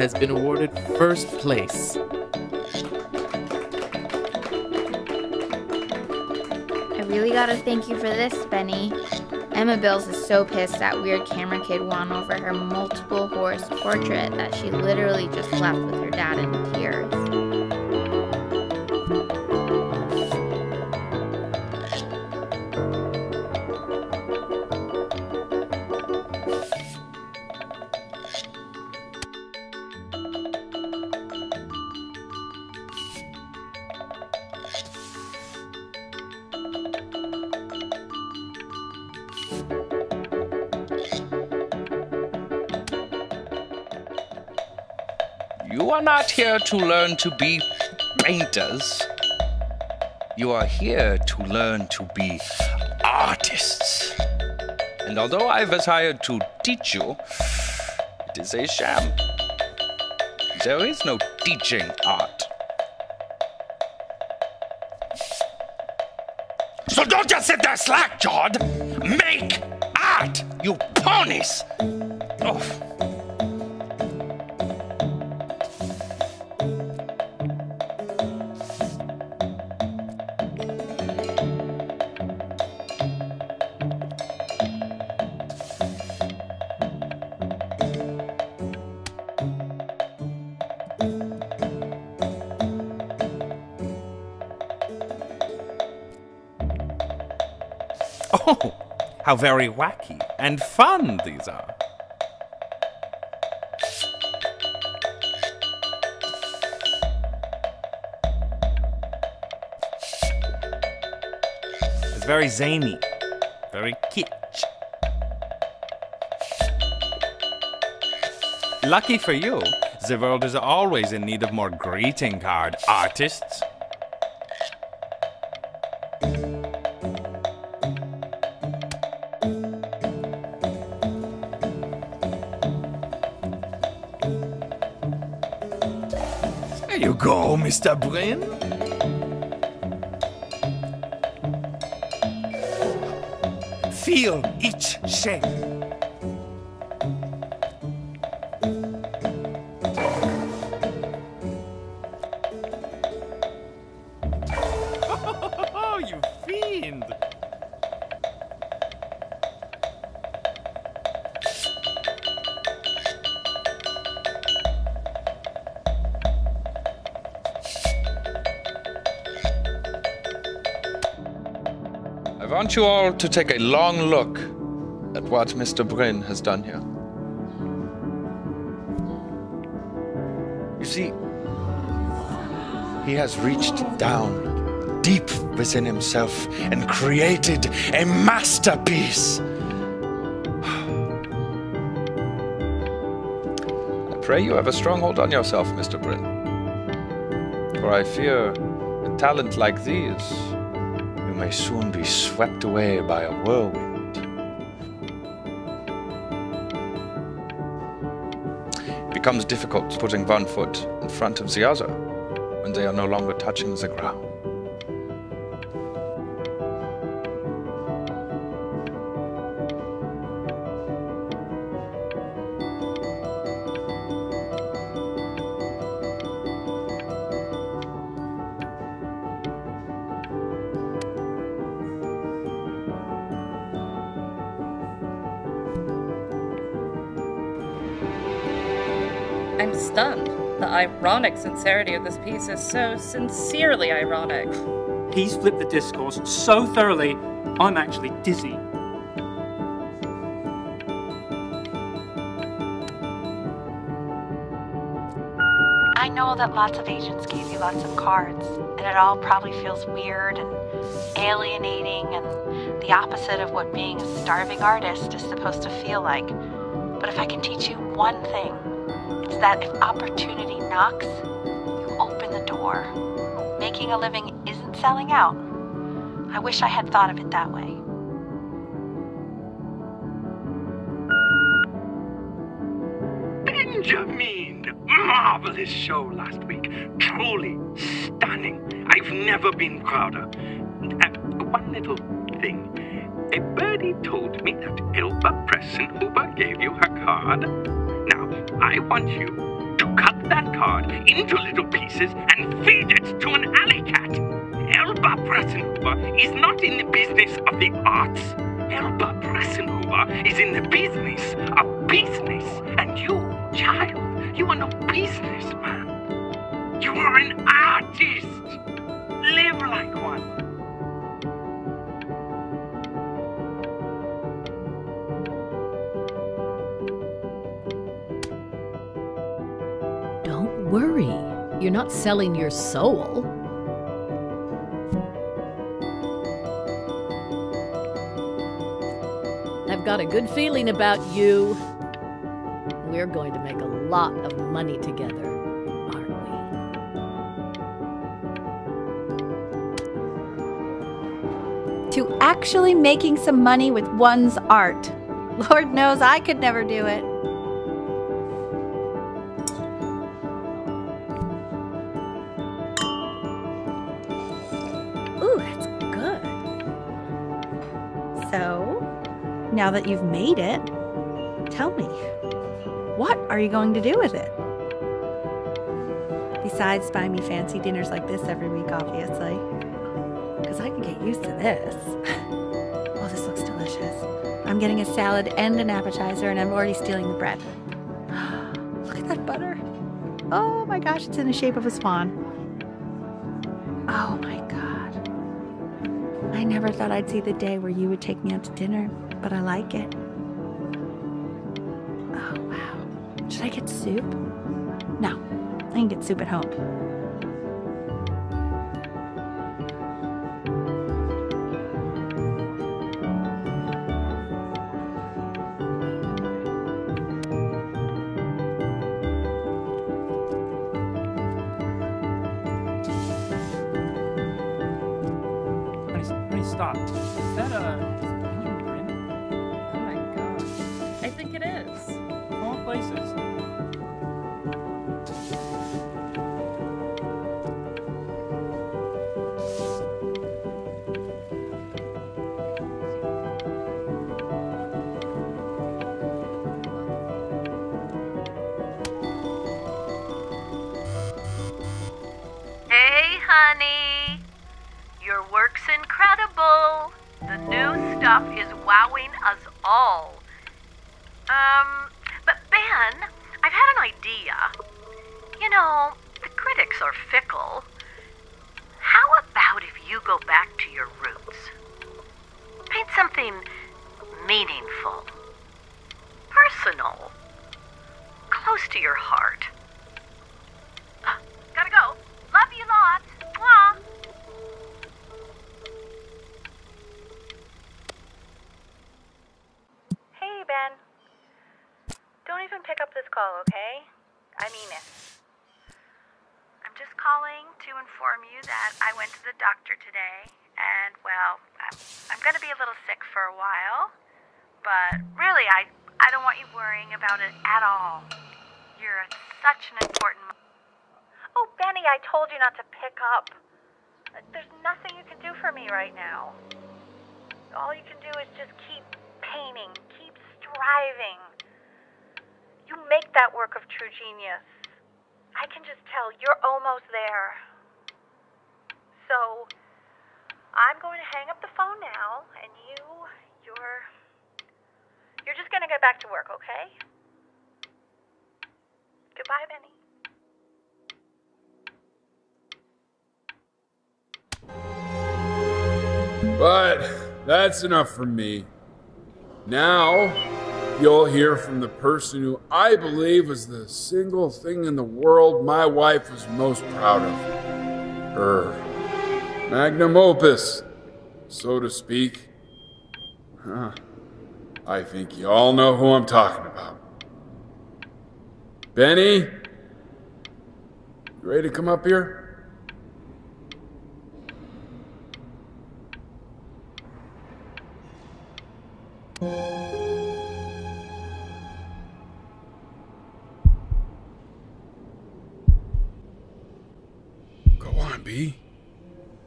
Has been awarded first place. I really gotta thank you for this, Benny. Emma Bills is so pissed that weird camera kid won over her multiple horse portrait that she literally just left with her dad in tears. Not here to learn to be painters. You are here to learn to be artists. And although I was hired to teach you, it is a sham. There is no teaching art. So don't just sit there slack jawed. Make art, you ponies! Oh. How very wacky and fun these are. It's very zany, very kitsch. Lucky for you, the world is always in need of more greeting card artists. Mr. Brynn. Feel each shape. Want you all to take a long look at what Mr. Brynn has done here. You see, he has reached down deep within himself and created a masterpiece. I pray you have a strong hold on yourself, Mr. Brynn. For I fear a talent like these soon be swept away by a whirlwind. It becomes difficult putting one foot in front of the other when they are no longer touching the ground. I'm stunned. The ironic sincerity of this piece is so sincerely ironic. He's flipped the discourse so thoroughly, I'm actually dizzy. I know that lots of agents gave you lots of cards, and it all probably feels weird and alienating and the opposite of what being a starving artist is supposed to feel like. But if I can teach you one thing, it's that if opportunity knocks, you open the door. Making a living isn't selling out. I wish I had thought of it that way. Benjamin! Marvelous show last week. Truly stunning. I've never been prouder. Uh, one little thing. A birdie told me that Elba Pressenhuber gave you her card. I want you to cut that card into little pieces and feed it to an alley cat. Elba Pressenhuber is not in the business of the arts. Elba Pressenhuber is in the business of business. And you, child, you are no businessman. You are an artist. Live like one. You're not selling your soul. I've got a good feeling about you. We're going to make a lot of money together, aren't we? To actually making some money with one's art. Lord knows I could never do it. Now that you've made it, tell me, what are you going to do with it? Besides buy me fancy dinners like this every week, obviously. Because I can get used to this. oh, this looks delicious. I'm getting a salad and an appetizer, and I'm already stealing the bread. Look at that butter. Oh my gosh, it's in the shape of a swan. Oh my god. I never thought I'd see the day where you would take me out to dinner, but I like it. Oh wow. Should I get soup? No, I can get soup at home. Know, the critics are fickle. How about if you go back to your roots? Paint something meaningful, personal, close to your heart. Gotta go. Love you lots. Mwah. Hey, Ben. Don't even pick up this call, okay? I mean it. Calling to inform you that I went to the doctor today, and well, I'm, I'm gonna be a little sick for a while, but really, I, I don't want you worrying about it at all. You're such an important. Oh, Benny, I told you not to pick up. There's nothing you can do for me right now. All you can do is just keep painting, keep striving. You make that work of true genius. I can just tell you're almost there. So, I'm going to hang up the phone now, and you, you're. You're just going to get back to work, okay? Goodbye, Benny. But That's enough from me. Now, you'll hear from the person who I believe is the single thing in the world my wife was most proud of. Her magnum opus, so to speak. Huh. I think you all know who I'm talking about. Benny? You ready to come up here?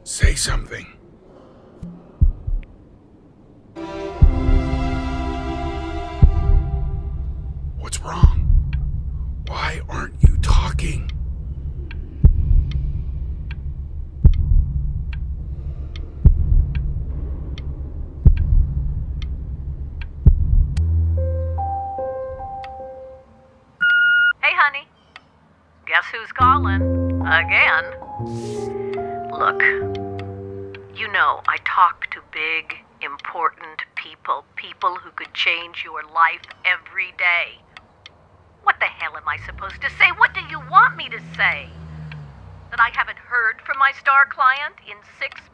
Say something. In six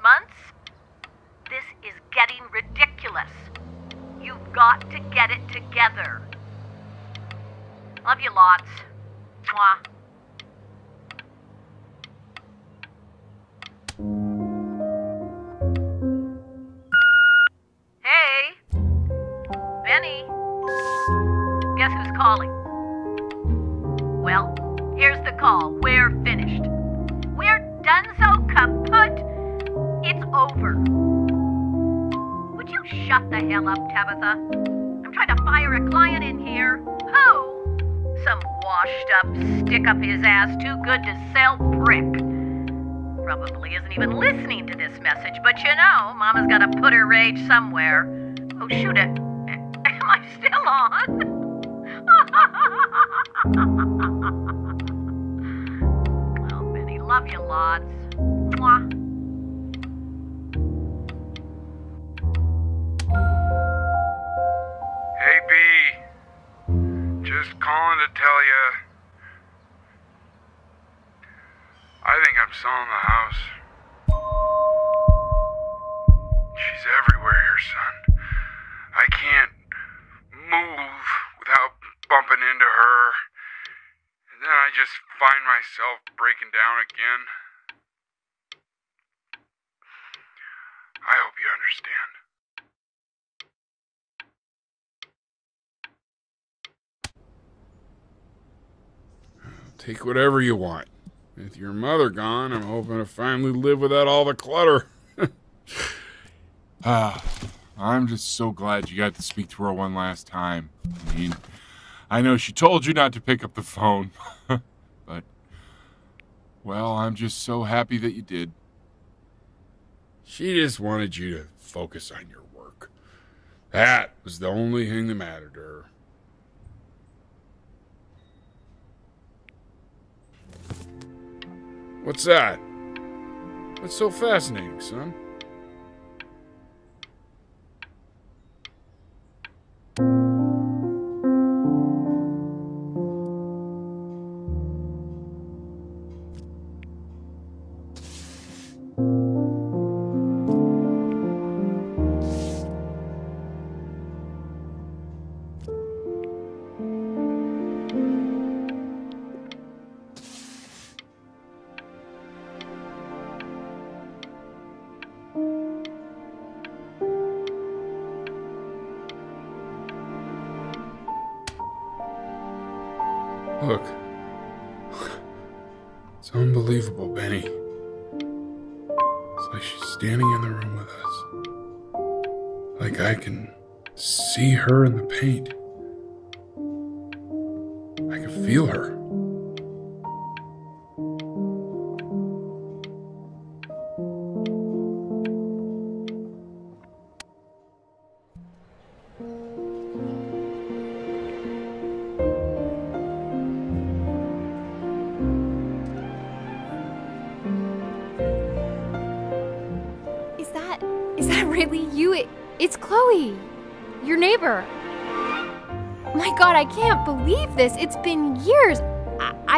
I'm the house. She's everywhere here, son. I can't move without bumping into her. And then I just find myself breaking down again. I hope you understand. Take whatever you want. With your mother gone, I'm hoping to finally live without all the clutter. ah, I'm just so glad you got to speak to her one last time. I mean, I know she told you not to pick up the phone, but, well, I'm just so happy that you did. She just wanted you to focus on your work. That was the only thing that mattered to her. What's that? What's so fascinating, son?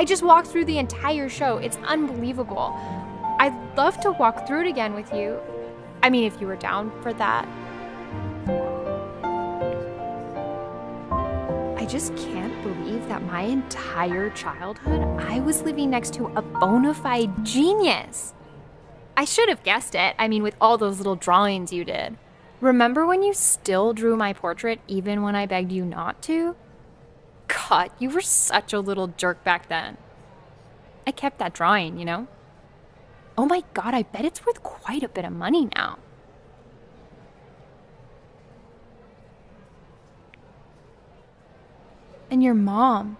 I, just walked through the entire show. It's unbelievable. I'd love to walk through it again with you. I mean, if you were down for that. I just can't believe that my entire childhood I was living next to a bona fide genius. I should have guessed it. I mean, with all those little drawings you did. Remember when you still drew my portrait even when I begged you not to? God, you were such a little jerk back then. I kept that drawing, you know? Oh my god, I bet it's worth quite a bit of money now. And your mom.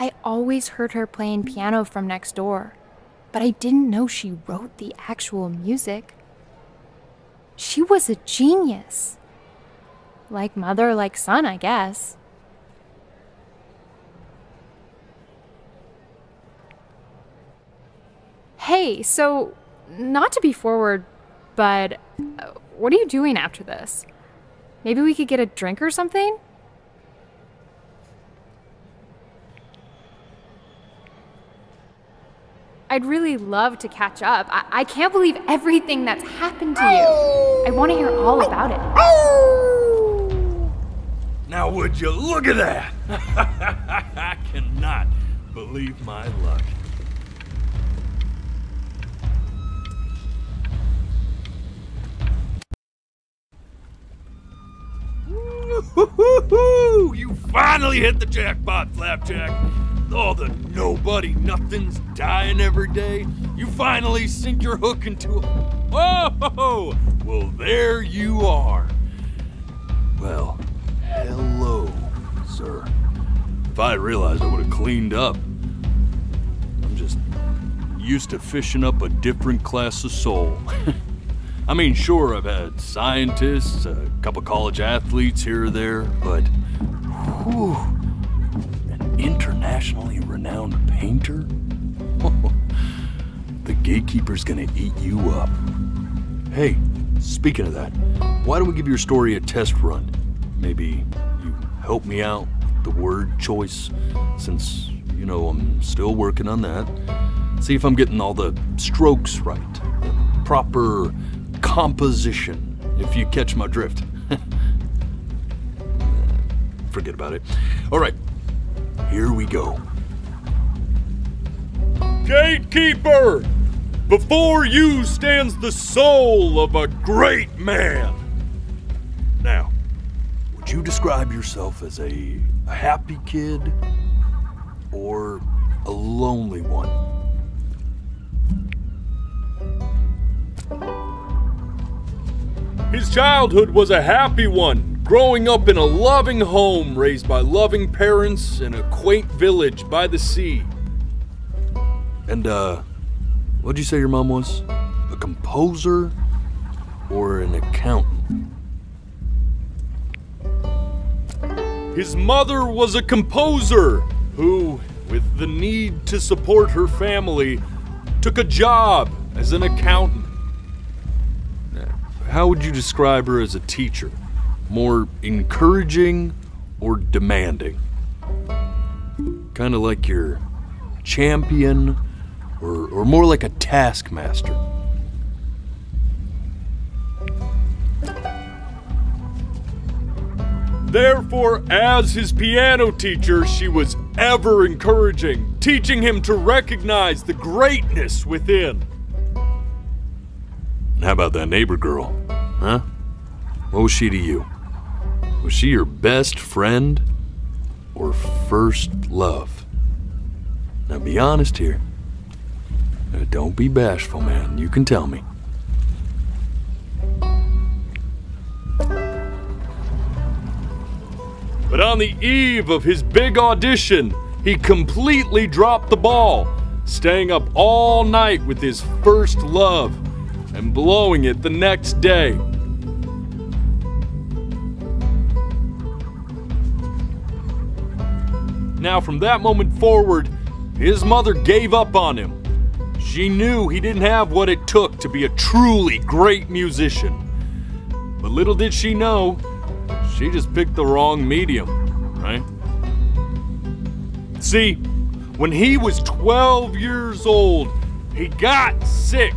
I always heard her playing piano from next door, but I didn't know she wrote the actual music. She was a genius. Like mother, like son, I guess. Hey, so, not to be forward, but uh, what are you doing after this? Maybe we could get a drink or something? I'd really love to catch up. I, I can't believe everything that's happened to you. I want to hear all about it. Now, would you look at that? I cannot believe my luck. You finally hit the jackpot, Flapjack. All the nobody nothings dying every day. You finally sink your hook into a. Oh! Well, there you are. Well, hello, sir. If I realized, I would have cleaned up. I'm just used to fishing up a different class of soul. I mean, sure, I've had scientists, a couple college athletes here or there, but whew, an internationally renowned painter? the gatekeeper's gonna eat you up. Hey, speaking of that, why don't we give your story a test run? Maybe you help me out with the word choice, since, you know, I'm still working on that. See if I'm getting all the strokes right, the proper composition, if you catch my drift. Forget about it. All right, here we go. Gatekeeper! Before you stands the soul of a great man. Now, would you describe yourself as a, a happy kid or a lonely one? His childhood was a happy one, growing up in a loving home raised by loving parents in a quaint village by the sea. And, uh, what'd you say your mom was? A composer or an accountant? His mother was a composer who, with the need to support her family, took a job as an accountant. How would you describe her as a teacher? More encouraging or demanding? Kind of like your champion or, or more like a taskmaster? Therefore, as his piano teacher, she was ever encouraging, teaching him to recognize the greatness within. And how about that neighbor girl? Huh? What was she to you? Was she your best friend or first love? Now be honest here. Uh, don't be bashful, man. You can tell me. But on the eve of his big audition, he completely dropped the ball, staying up all night with his first love and blowing it the next day. Now, from that moment forward, his mother gave up on him. She knew he didn't have what it took to be a truly great musician. But little did she know, she just picked the wrong medium, right? See, when he was 12 years old, he got sick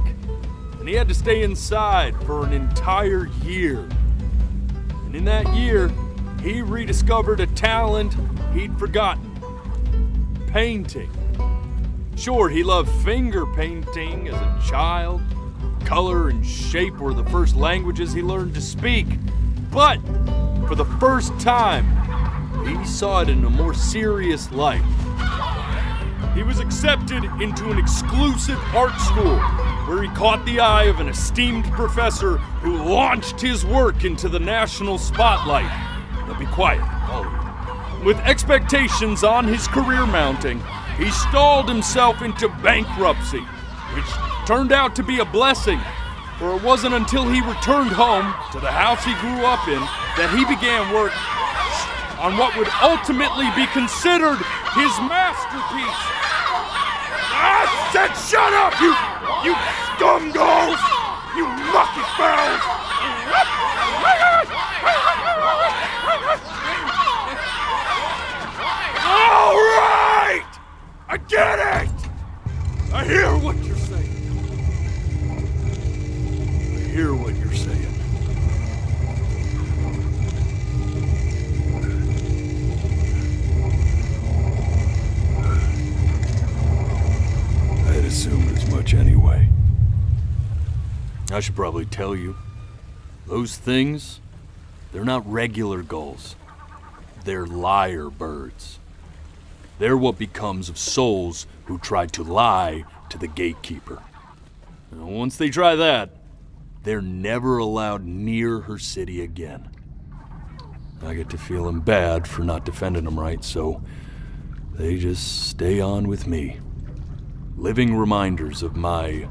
and he had to stay inside for an entire year. And in that year, he rediscovered a talent he'd forgotten painting. Sure, he loved finger painting as a child. Color and shape were the first languages he learned to speak. But for the first time, he saw it in a more serious light. He was accepted into an exclusive art school where he caught the eye of an esteemed professor who launched his work into the national spotlight. Now be quiet, all. With expectations on his career mounting, he stalled himself into bankruptcy, which turned out to be a blessing, for it wasn't until he returned home to the house he grew up in that he began work on what would ultimately be considered his masterpiece. I said shut up, you, you scumgalls! You lucky fowls! All right! I get it! I hear what you're saying. I hear what you're saying. I had assumed as much anyway. I should probably tell you. Those things, they're not regular gulls. They're liar birds. They're what becomes of souls who try to lie to the gatekeeper. Once they try that, they're never allowed near her city again. I get to feeling bad for not defending them right, so they just stay on with me. Living reminders of my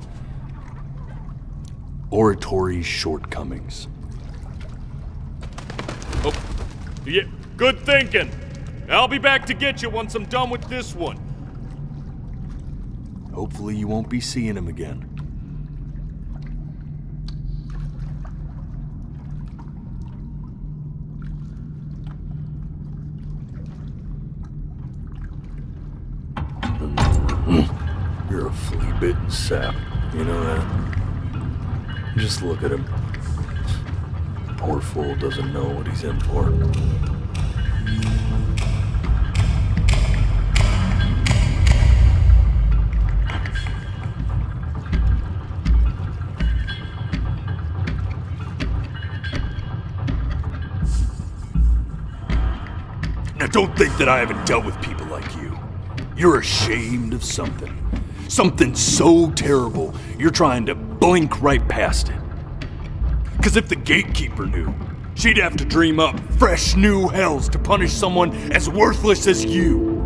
oratory shortcomings. Oh, yeah, good thinking. I'll be back to get you once I'm done with this one. Hopefully, you won't be seeing him again. You're a flea bitten sap. You know that? Just look at him. Poor fool doesn't know what he's in for. Now, don't think that I haven't dealt with people like you. You're ashamed of something. Something so terrible, you're trying to blink right past it. Because if the gatekeeper knew, she'd have to dream up fresh new hells to punish someone as worthless as you.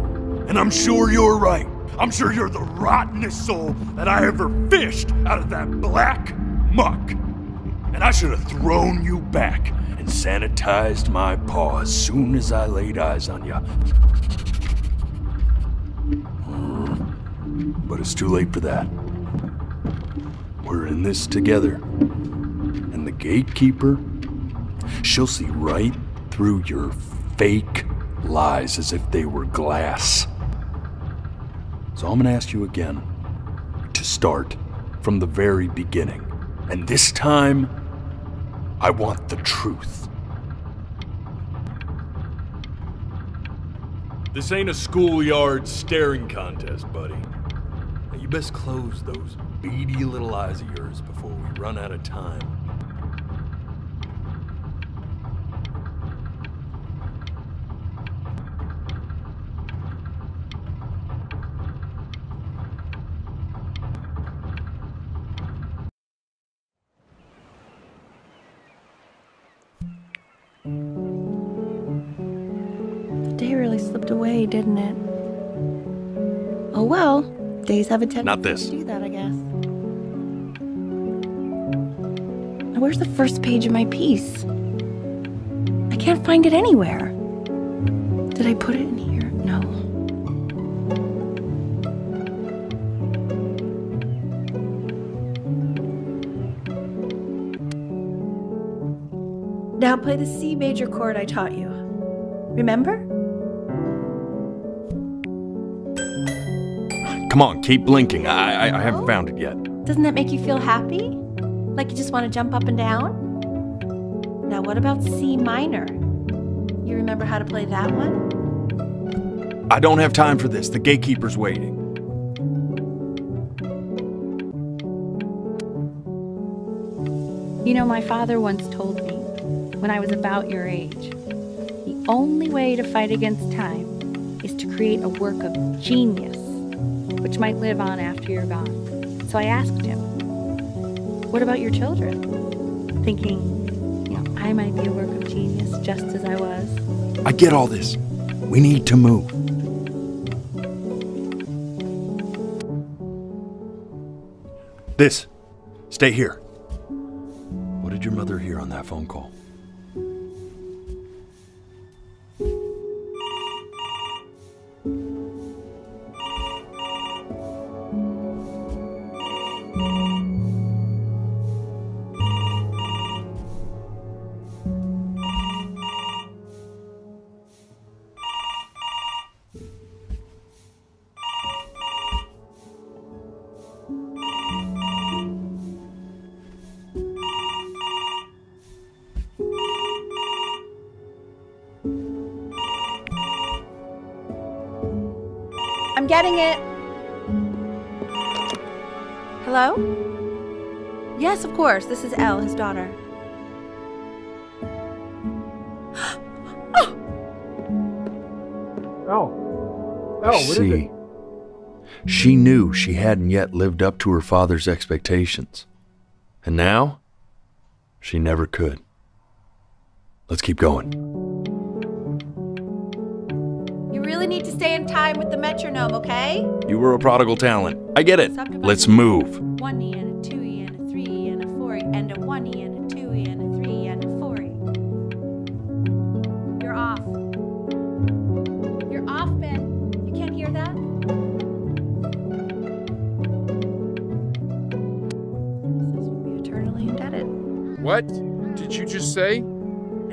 And I'm sure you're right. I'm sure you're the rottenest soul that I ever fished out of that black muck. And I should have thrown you back and sanitized my paw as soon as I laid eyes on you. But it's too late for that. We're in this together. And the gatekeeper, she'll see right through your fake lies as if they were glass. So I'm gonna ask you again to start from the very beginning. And this time, I want the truth. This ain't a schoolyard staring contest, buddy. You best close those beady little eyes of yours before we run out of time. The day really slipped away, didn't it? Oh well, days have a tendency Not this. to do that, I guess. Where's the first page of my piece? I can't find it anywhere. Did I put it in here? No. Now play the C major chord I taught you. Remember? Come on, keep blinking. I, I, I haven't oh. found it yet. Doesn't that make you feel happy? Like you just want to jump up and down? Now, what about C minor? You remember how to play that one? I don't have time for this. The gatekeeper's waiting. You know, my father once told me, when I was about your age, the only way to fight against time is to create a work of genius, which might live on after you're gone. So I asked him, What about your children? Thinking, you know, I might be a work of genius just as I was. I get all this. We need to move. This. Stay here. What did your mother hear on that phone call? Getting it. Hello? Yes, of course. This is Elle, his daughter. Oh. Oh, what is See, it? she knew she hadn't yet lived up to her father's expectations. And now, she never could. Let's keep going. Really need to stay in time with the metronome, okay? You were a prodigal talent. I get it. Let's move. One E and a two E and a three E and a four E and a one E and a two E and a three E and a four E. You're off. You're off, Ben. You can't hear that? This will be Eternally indebted. What did you just say?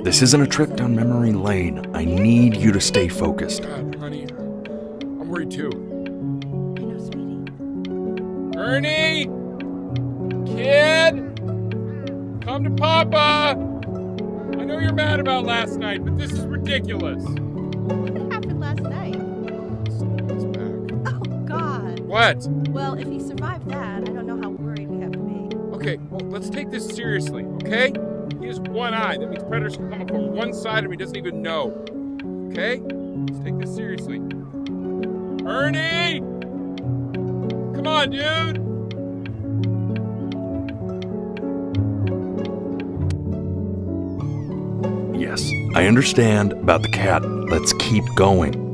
This isn't a trip down memory lane. I need you to stay focused. God, honey, I'm worried too. I know, sweetie. Ernie, kid, come to Papa. I know you're mad about last night, but this is ridiculous. What happened last night? Sweetie's back. Oh, God. What? Well, if he survived that, I don't know how worried we have to be. Okay, well, let's take this seriously, okay? He has one eye. That means predators can come up from one side of him he doesn't even know. Okay? Let's take this seriously. Ernie! Come on, dude! Yes, I understand about the cat. Let's keep going.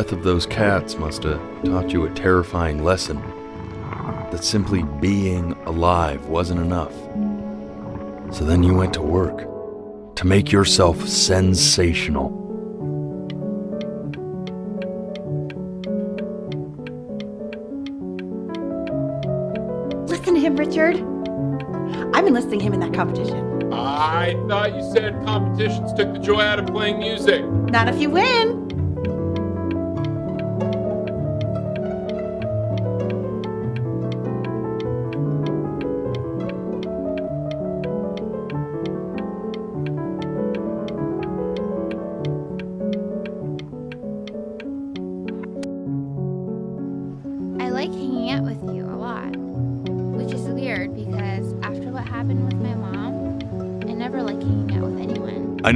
Death of those cats must have taught you a terrifying lesson. that simply being alive wasn't enough. So then you went to work to make yourself sensational. Listen to him, Richard. I'm enlisting him in that competition. I thought you said competitions took the joy out of playing music. Not if you win.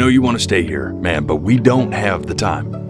Know you want to stay here, man, but we don't have the time.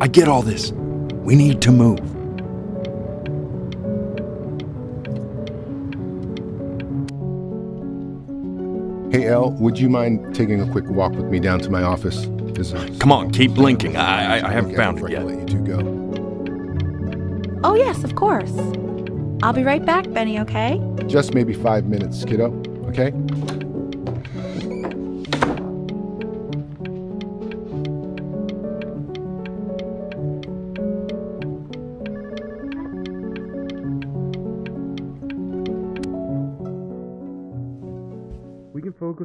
I get all this. We need to move. Hey, Elle, would you mind taking a quick walk with me down to my office? Come on, keep blinking. I, I, I haven't found it yet. Let you two go. Oh, yes, of course. I'll be right back, Benny, okay? Just maybe five minutes, kiddo. Okay?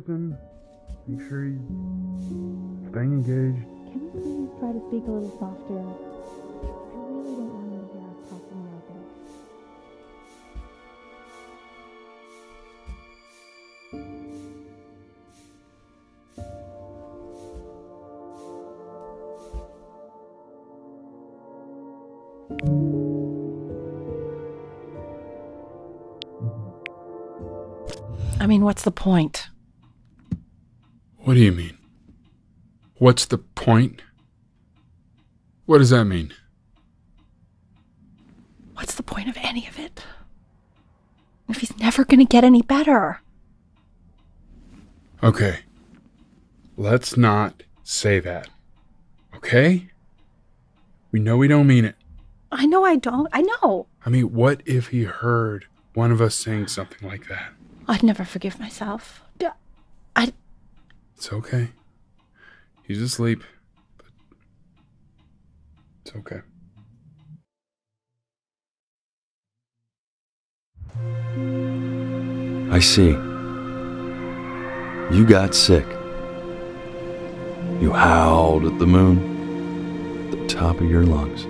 We can focus in, make sure he's staying engaged. Can we please try to speak a little softer? I really don't want him to hear us talking about this. I mean, what's the point? What do you mean? What's the point? What does that mean? What's the point of any of it? If he's never going to get any better. Okay. Let's not say that. Okay? We know we don't mean it. I know I don't. I know. I mean, what if he heard one of us saying something like that? I'd never forgive myself. It's okay. He's asleep. But it's okay. I see. You got sick. You howled at the moon, at the top of your lungs.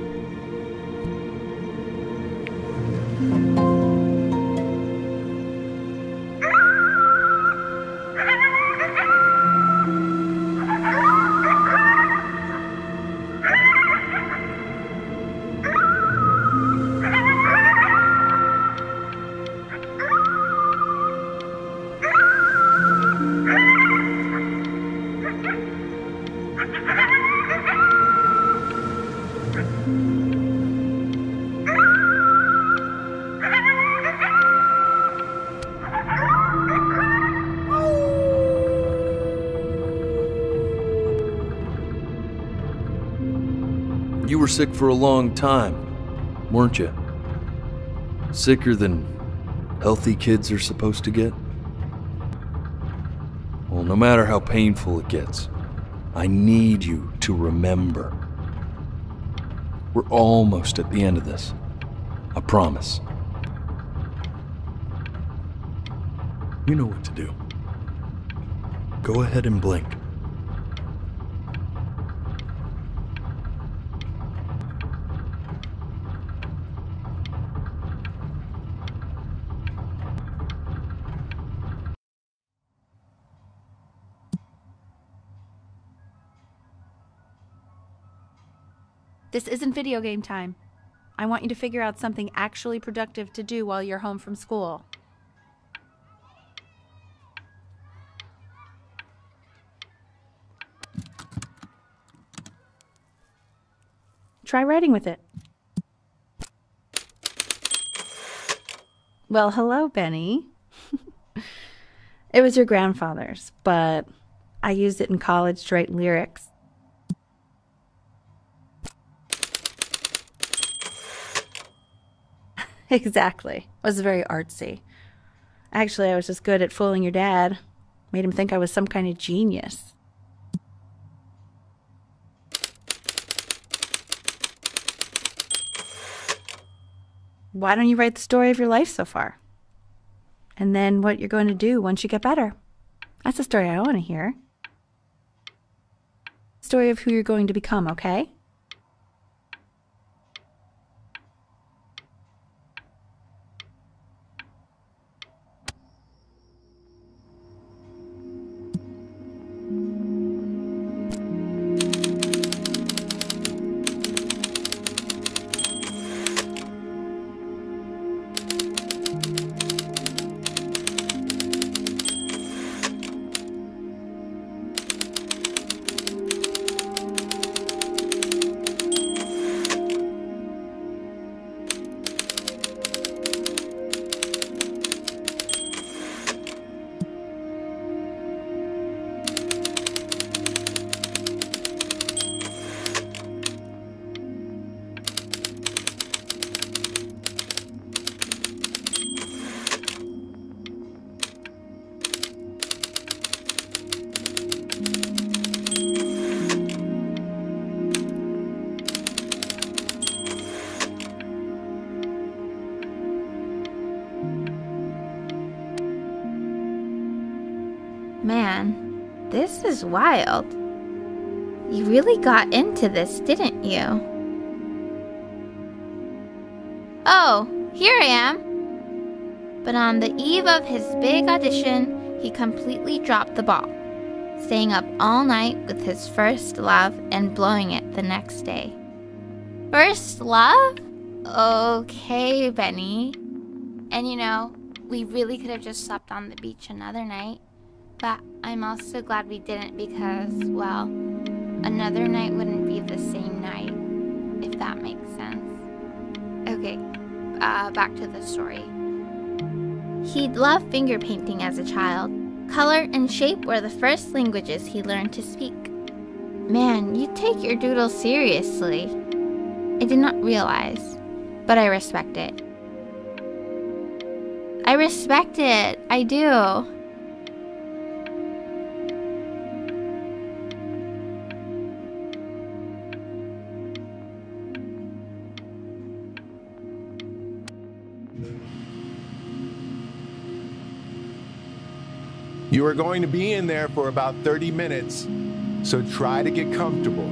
Sick for a long time, weren't you? Sicker than healthy kids are supposed to get? Well, no matter how painful it gets, I need you to remember. We're almost at the end of this. I promise. You know what to do. Go ahead and blink. This isn't video game time. I want you to figure out something actually productive to do while you're home from school. Try writing with it. Well, hello, Benny. it was your grandfather's, but I used it in college to write lyrics. exactly. It was very artsy. Actually, I was just good at fooling your dad. Made him think I was some kind of genius. Why don't you write the story of your life so far? And then what you're going to do once you get better. That's the story I want to hear. Story of who you're going to become, okay? Wild. You really got into this, didn't you? Oh, here I am. But on the eve of his big audition, he completely dropped the ball, staying up all night with his first love and blowing it the next day. First love? Okay, Benny. And you know, we really could have just slept on the beach another night. But I'm also glad we didn't because, well, another night wouldn't be the same night, if that makes sense. Okay, uh, back to the story. He'd loved finger painting as a child. Color and shape were the first languages he learned to speak. Man, you take your doodle seriously. I did not realize, but I respect it. I respect it. I do. You are going to be in there for about 30 minutes, so try to get comfortable.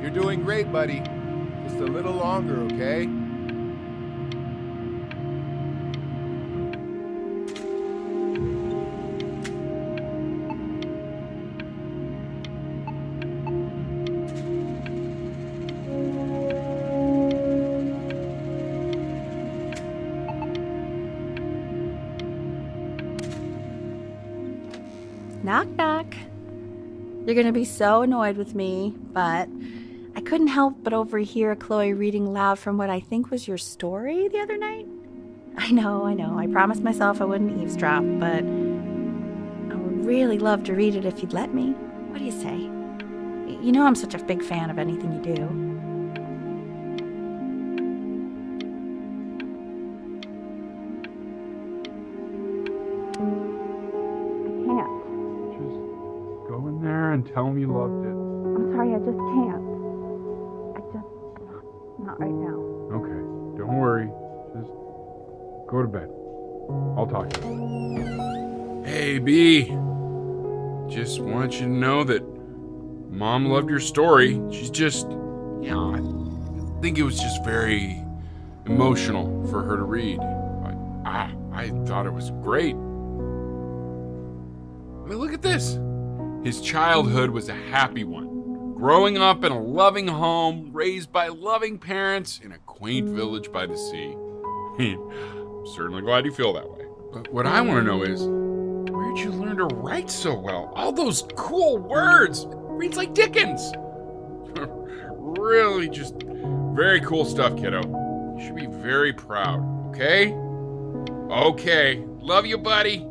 You're doing great, buddy. Just a little longer, okay? You're gonna be so annoyed with me, but I couldn't help but overhear Chloe reading loud from what I think was your story the other night. I know, I know. I promised myself I wouldn't eavesdrop, but I would really love to read it if you'd let me. What do you say? You know I'm such a big fan of anything you do. Tell him you loved it. I'm sorry, I just can't. I just. Not right now. Okay, don't worry. Just go to bed. I'll talk to you. Hey, B. Just want you to know that Mom loved your story. She's just, you know, I think it was just very emotional for her to read. I, I, I thought it was great. I mean, look at this. His childhood was a happy one, growing up in a loving home, raised by loving parents in a quaint village by the sea. Hmm, I'm certainly glad you feel that way. But what I want to know is, where'd you learn to write so well? All those cool words. Reads like Dickens. really just very cool stuff, kiddo. You should be very proud, okay? Okay. Love you, buddy.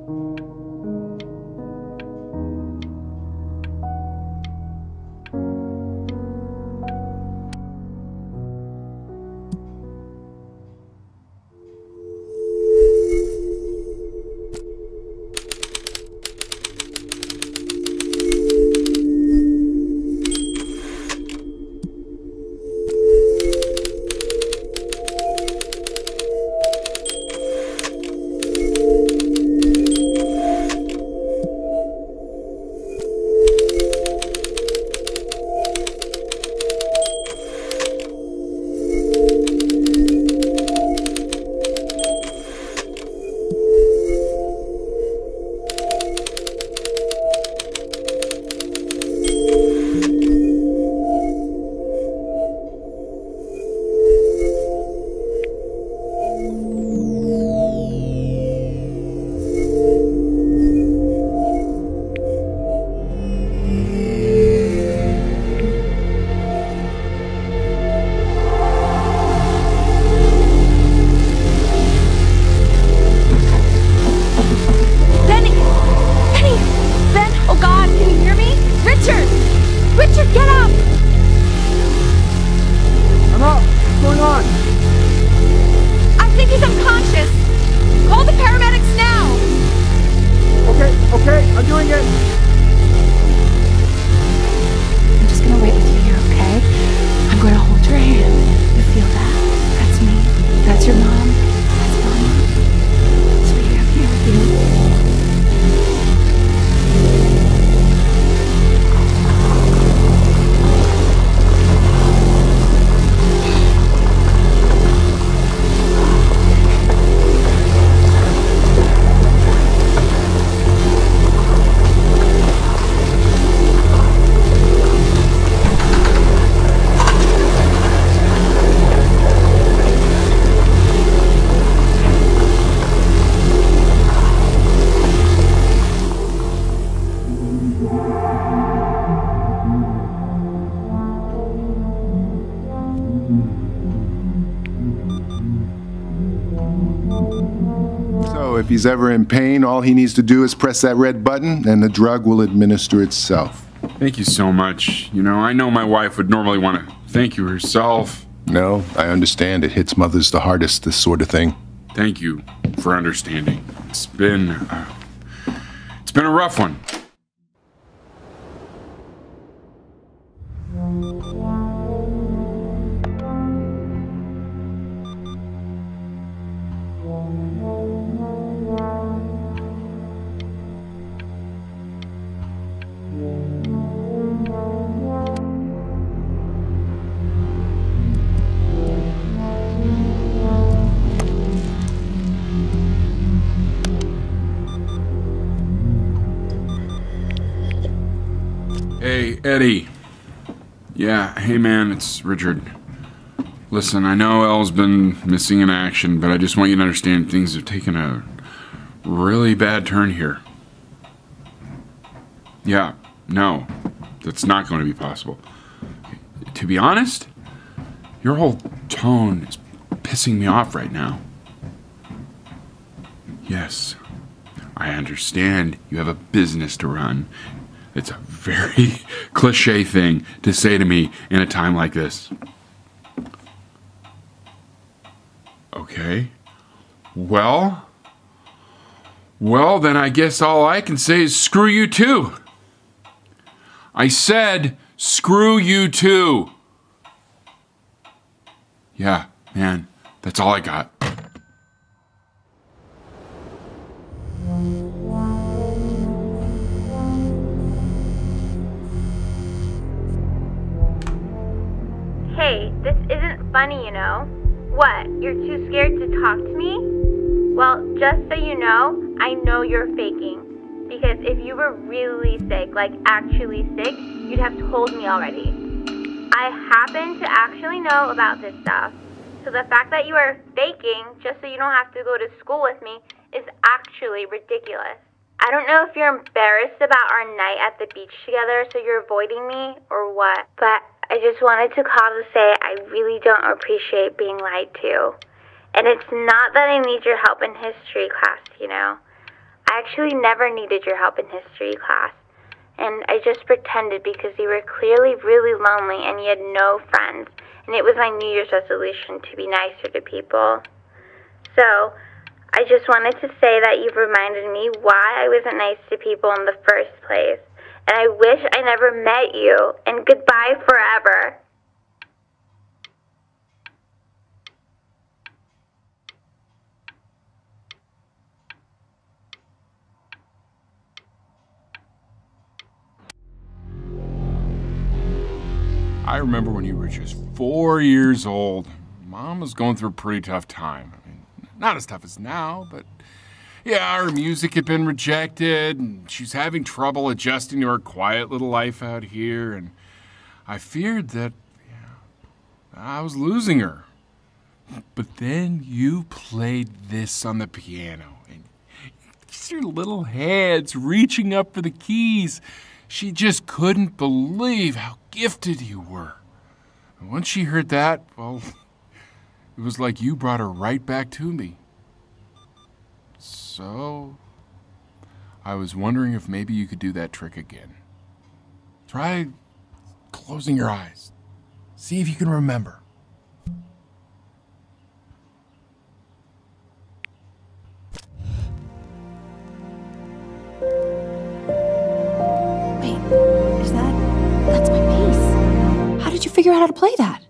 He's ever in pain, all he needs to do is press that red button and the drug will administer itself. Thank you so much. You know, I know my wife would normally want to thank you herself. No, I understand it hits mothers the hardest, this sort of thing. Thank you for understanding. It's been uh, it's been a rough one. Hey man, it's Richard. Listen, I know Elle's been missing in action, but I just want you to understand things have taken a really bad turn here. Yeah, no, that's not going to be possible. To be honest, your whole tone is pissing me off right now. Yes, I understand you have a business to run. It's a very cliche thing to say to me in a time like this. Okay. Well, well, then I guess all I can say is screw you too. I said screw you too. Yeah, man, that's all I got. Hey, this isn't funny, you know. What? You're too scared to talk to me? Well, just so you know, I know you're faking. Because if you were really sick, like actually sick, you'd have told me already. I happen to actually know about this stuff. So the fact that you are faking just so you don't have to go to school with me is actually ridiculous. I don't know if you're embarrassed about our night at the beach together, so you're avoiding me or what, but I just wanted to call to say I really don't appreciate being lied to. And it's not that I need your help in history class, you know. I actually never needed your help in history class. And I just pretended because you were clearly really lonely and you had no friends. And it was my New Year's resolution to be nicer to people. So, I just wanted to say that you've reminded me why I wasn't nice to people in the first place. And I wish I never met you. And goodbye forever. I remember when you were just four years old. Mom was going through a pretty tough time. I mean, not as tough as now, but yeah, her music had been rejected, and she's having trouble adjusting to her quiet little life out here. And I feared that yeah, I was losing her. But then you played this on the piano, and your little hands reaching up for the keys. She just couldn't believe how gifted you were. And once she heard that, well, it was like you brought her right back to me. So, I was wondering if maybe you could do that trick again. Try closing your eyes. See if you can remember. Wait, is that. That's my bass. How did you figure out how to play that?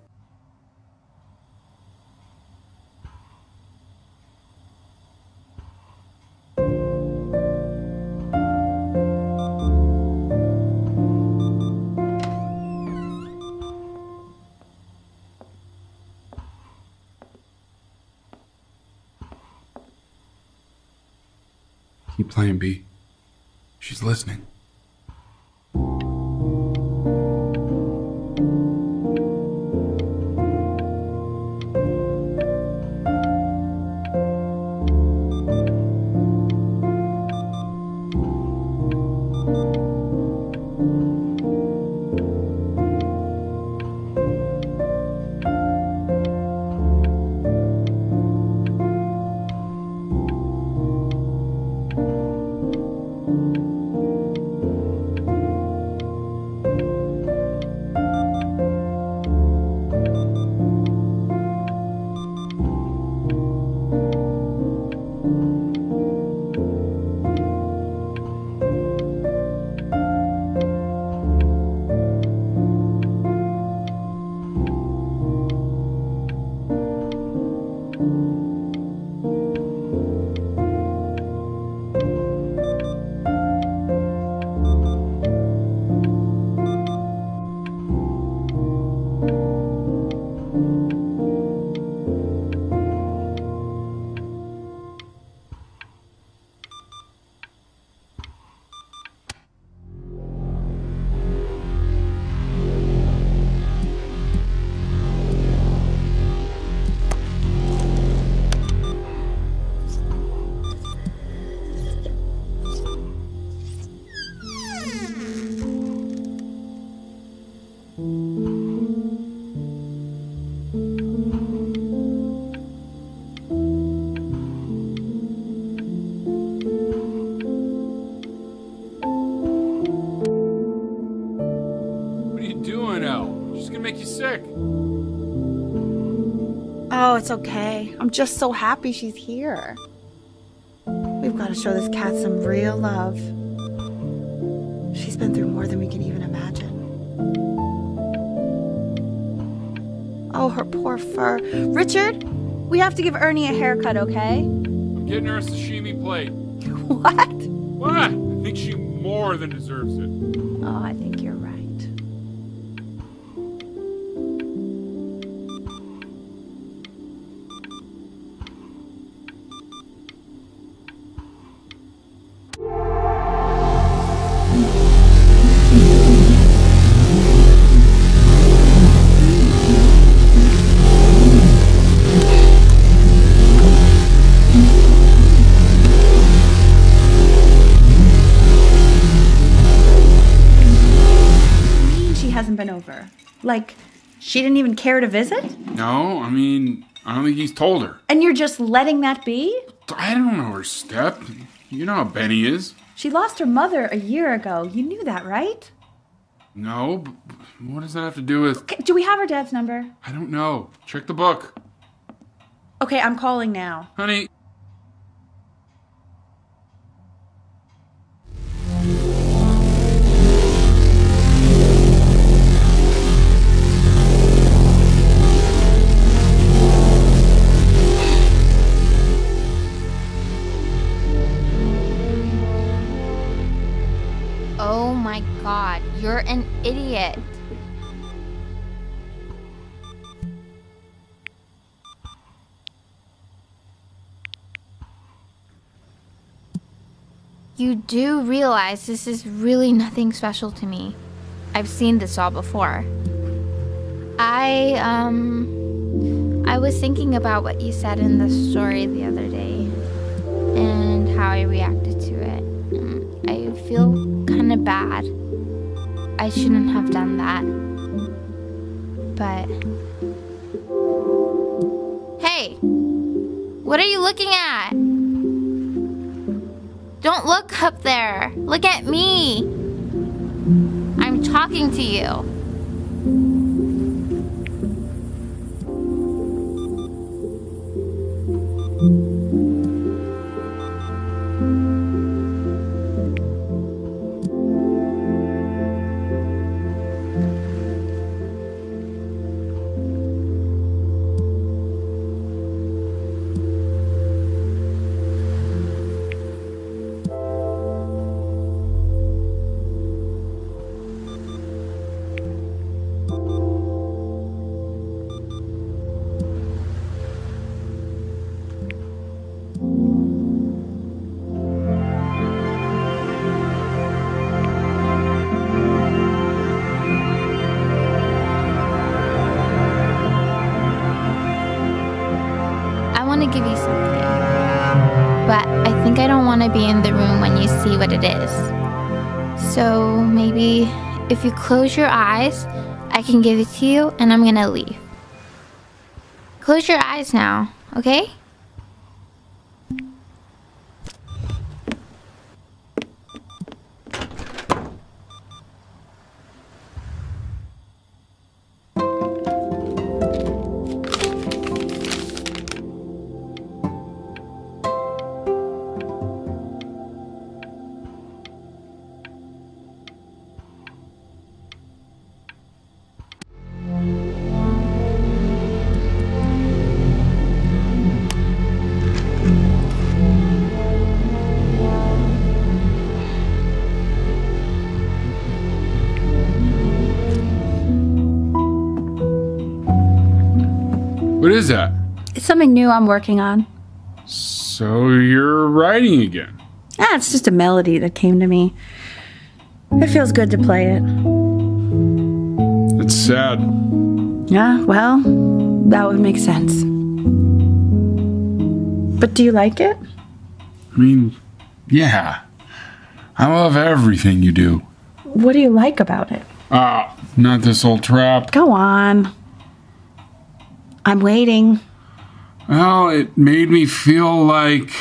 Playing, B. She's listening. I'm just so happy she's here. We've got to show this cat some real love. She's been through more than we can even imagine. Oh, her poor fur. Richard, we have to give Ernie a haircut, okay? I'm getting her a sashimi plate. What? What? I think she more than deserves it. Oh, I think she didn't even care to visit? No, I mean, I don't think he's told her. And you're just letting that be? I don't know her step. You know how Benny is. She lost her mother a year ago. You knew that, right? No, but what does that have to do with. Do we have her dad's number? I don't know. Check the book. Okay, I'm calling now. Honey. An idiot. You do realize this is really nothing special to me. I've seen this all before. I, um, I was thinking about what you said in the story the other day and how I reacted to it. Mm, I feel kind of bad. I shouldn't have done that. But. Hey! What are you looking at? Don't look up there. Look at me. I'm talking to you. You close your eyes, I can give it to you and I'm to leave. Close your eyes now, okay? Is that? It's something new I'm working on. So you're writing again. Ah, it's just a melody that came to me. It feels good to play it. It's sad. Yeah, well, that would make sense. But do you like it? I mean, yeah. I love everything you do. What do you like about it? Ah, not this old trap. Go on. I'm waiting. Well, it made me feel like.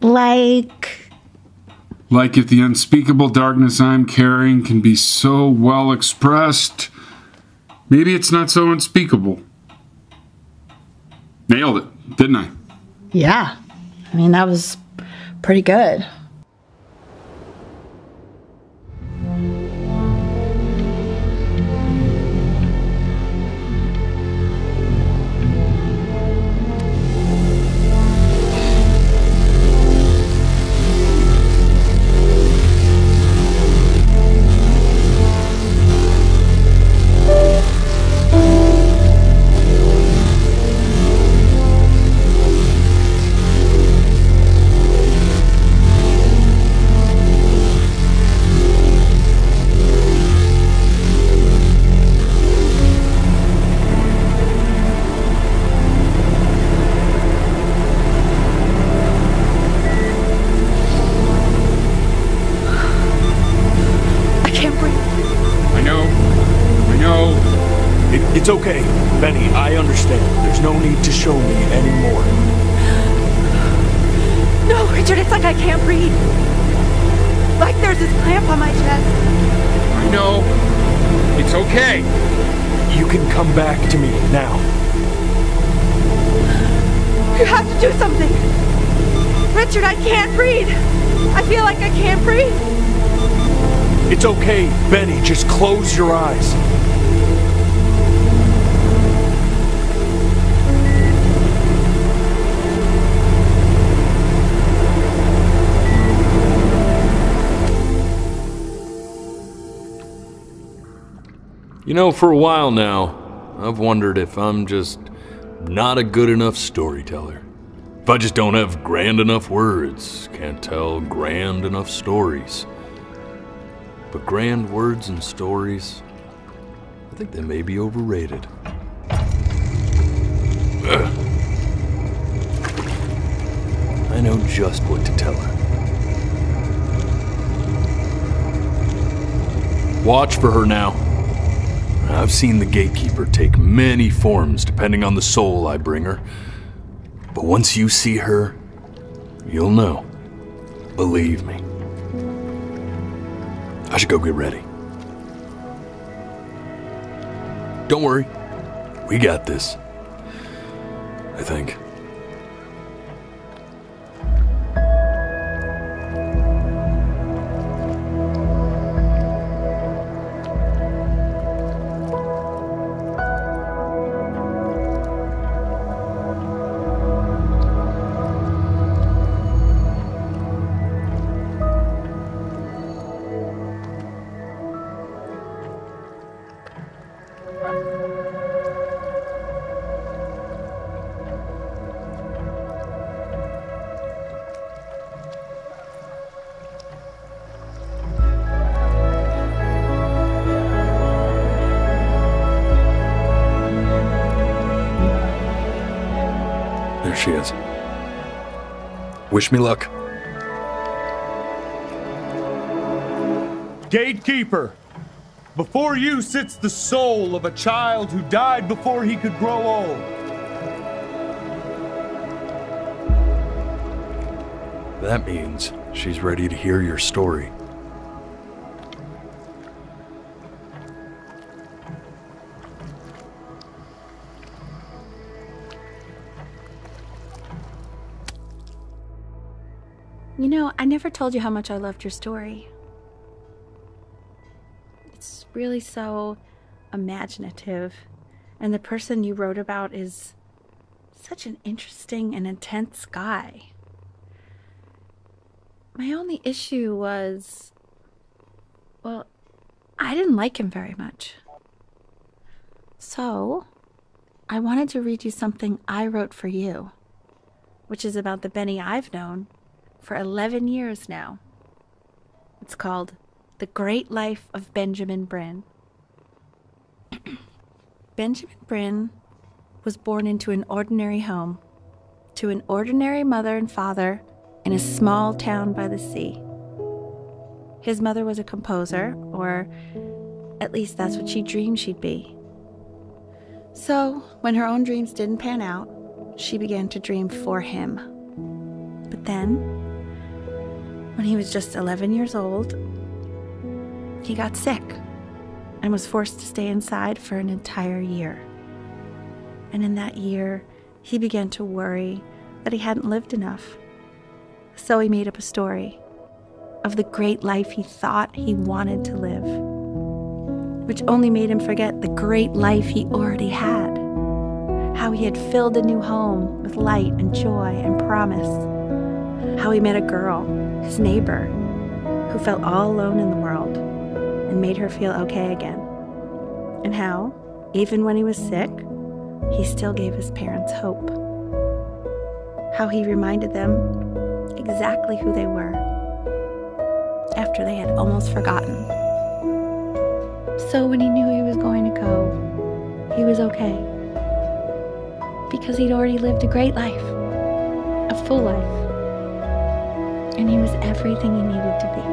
Like. Like if the unspeakable darkness I'm carrying can be so well expressed, maybe it's not so unspeakable. Nailed it, didn't I? Yeah. I mean, that was pretty good. You know, for a while now, I've wondered if I'm just not a good enough storyteller. If I just don't have grand enough words, can't tell grand enough stories. But grand words and stories, I think they may be overrated. Ugh. I know just what to tell her. Watch for her now. I've seen the gatekeeper take many forms depending on the soul I bring her. But once you see her, you'll know. Believe me. I should go get ready. Don't worry. We got this. I think. Wish me luck. Gatekeeper, before you sits the soul of a child who died before he could grow old. That means she's ready to hear your story. You know, I never told you how much I loved your story. It's really so imaginative. And the person you wrote about is such an interesting and intense guy. My only issue was. Well, I didn't like him very much. So, I wanted to read you something I wrote for you, which is about the Benny I've known for 11 years now. It's called The Great Life of Benjamin Brynn. Benjamin Brynn was born into an ordinary home, to an ordinary mother and father in a small town by the sea. His mother was a composer, or at least that's what she dreamed she'd be. So, when her own dreams didn't pan out, she began to dream for him. But then, when he was just 11 years old, he got sick and was forced to stay inside for an entire year. And in that year, he began to worry that he hadn't lived enough. So he made up a story of the great life he thought he wanted to live, which only made him forget the great life he already had. How he had filled a new home with light and joy and promise. How he met a girl, his neighbor, who felt all alone in the world and made her feel okay again. And how, even when he was sick, he still gave his parents hope. How he reminded them exactly who they were after they had almost forgotten. So when he knew he was going to go, he was okay. Because he'd already lived a great life, a full life. And he was everything he needed to be,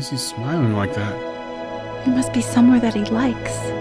Why is he smiling like that? He must be somewhere that he likes.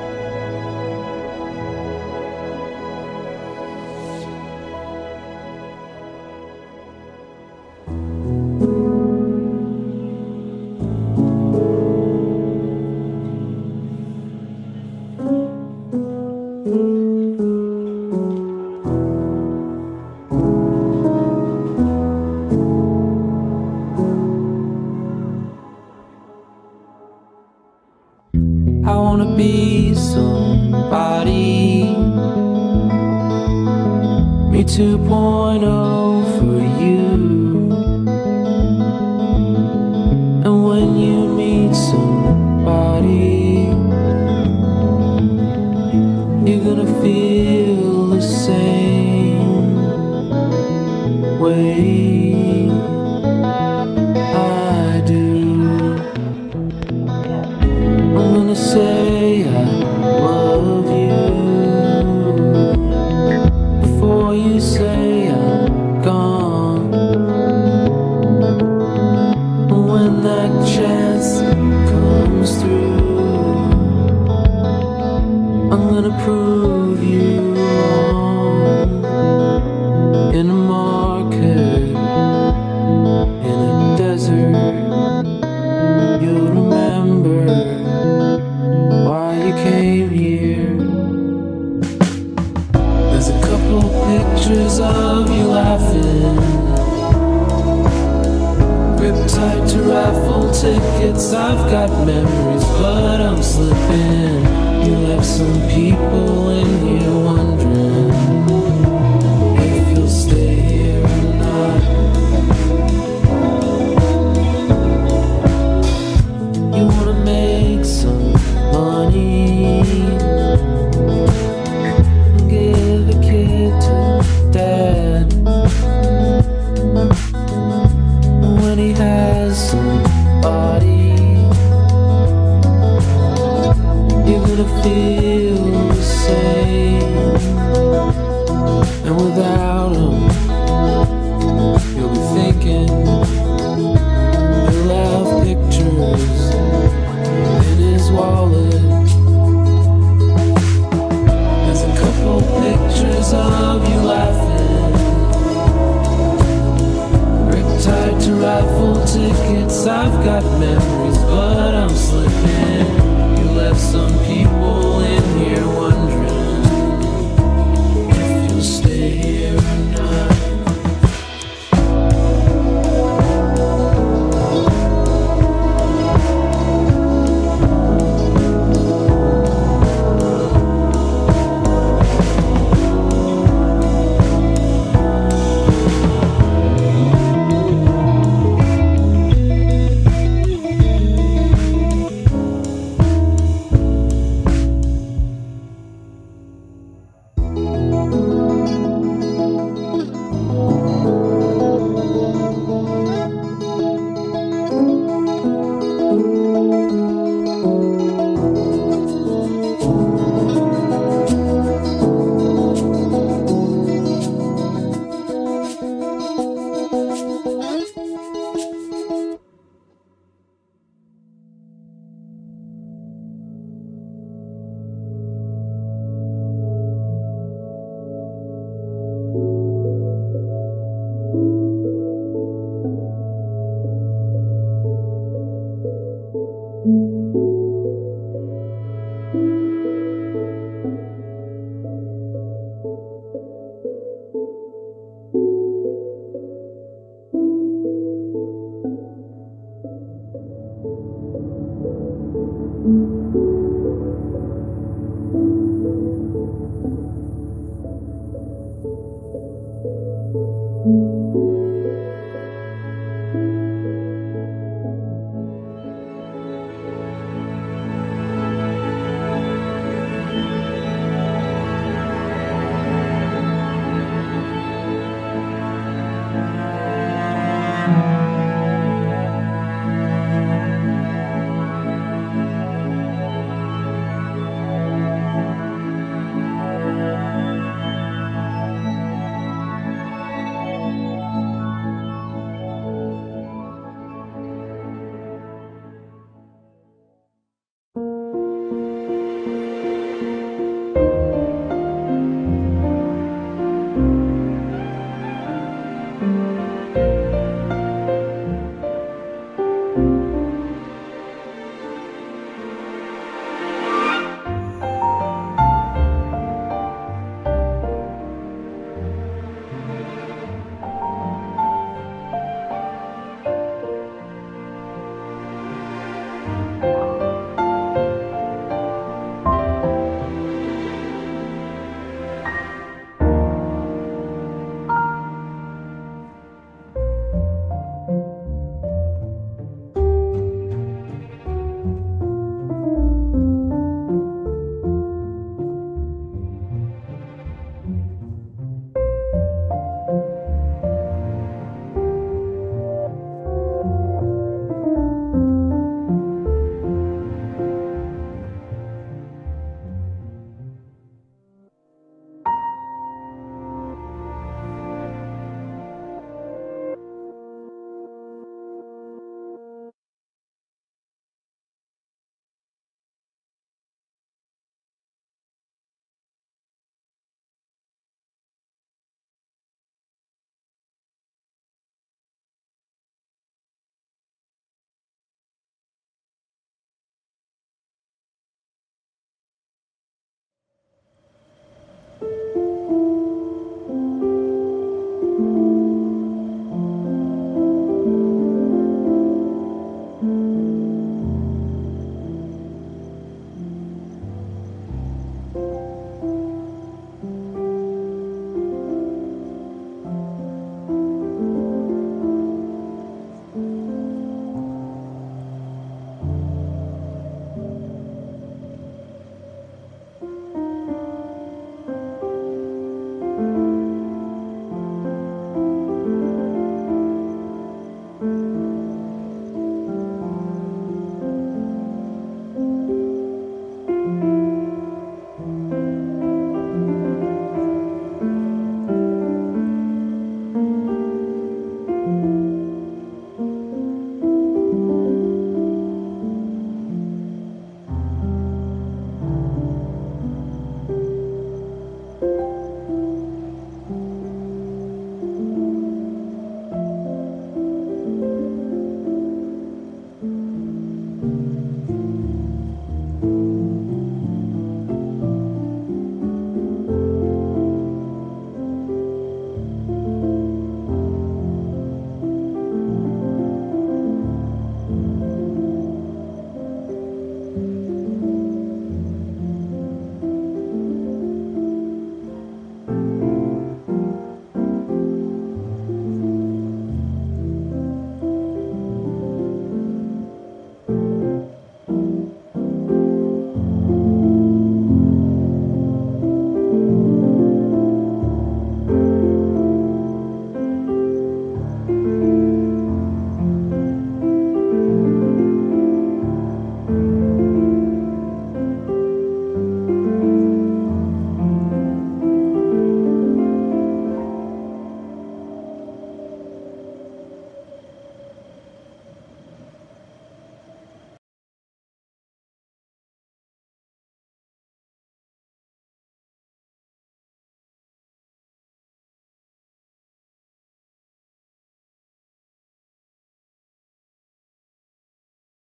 Prove you wrong in a market in a desert. You'll remember why you came here. There's a couple pictures of you laughing. Grip tight to raffle tickets. I've got memories, but I'm slipping. Some people in here wondering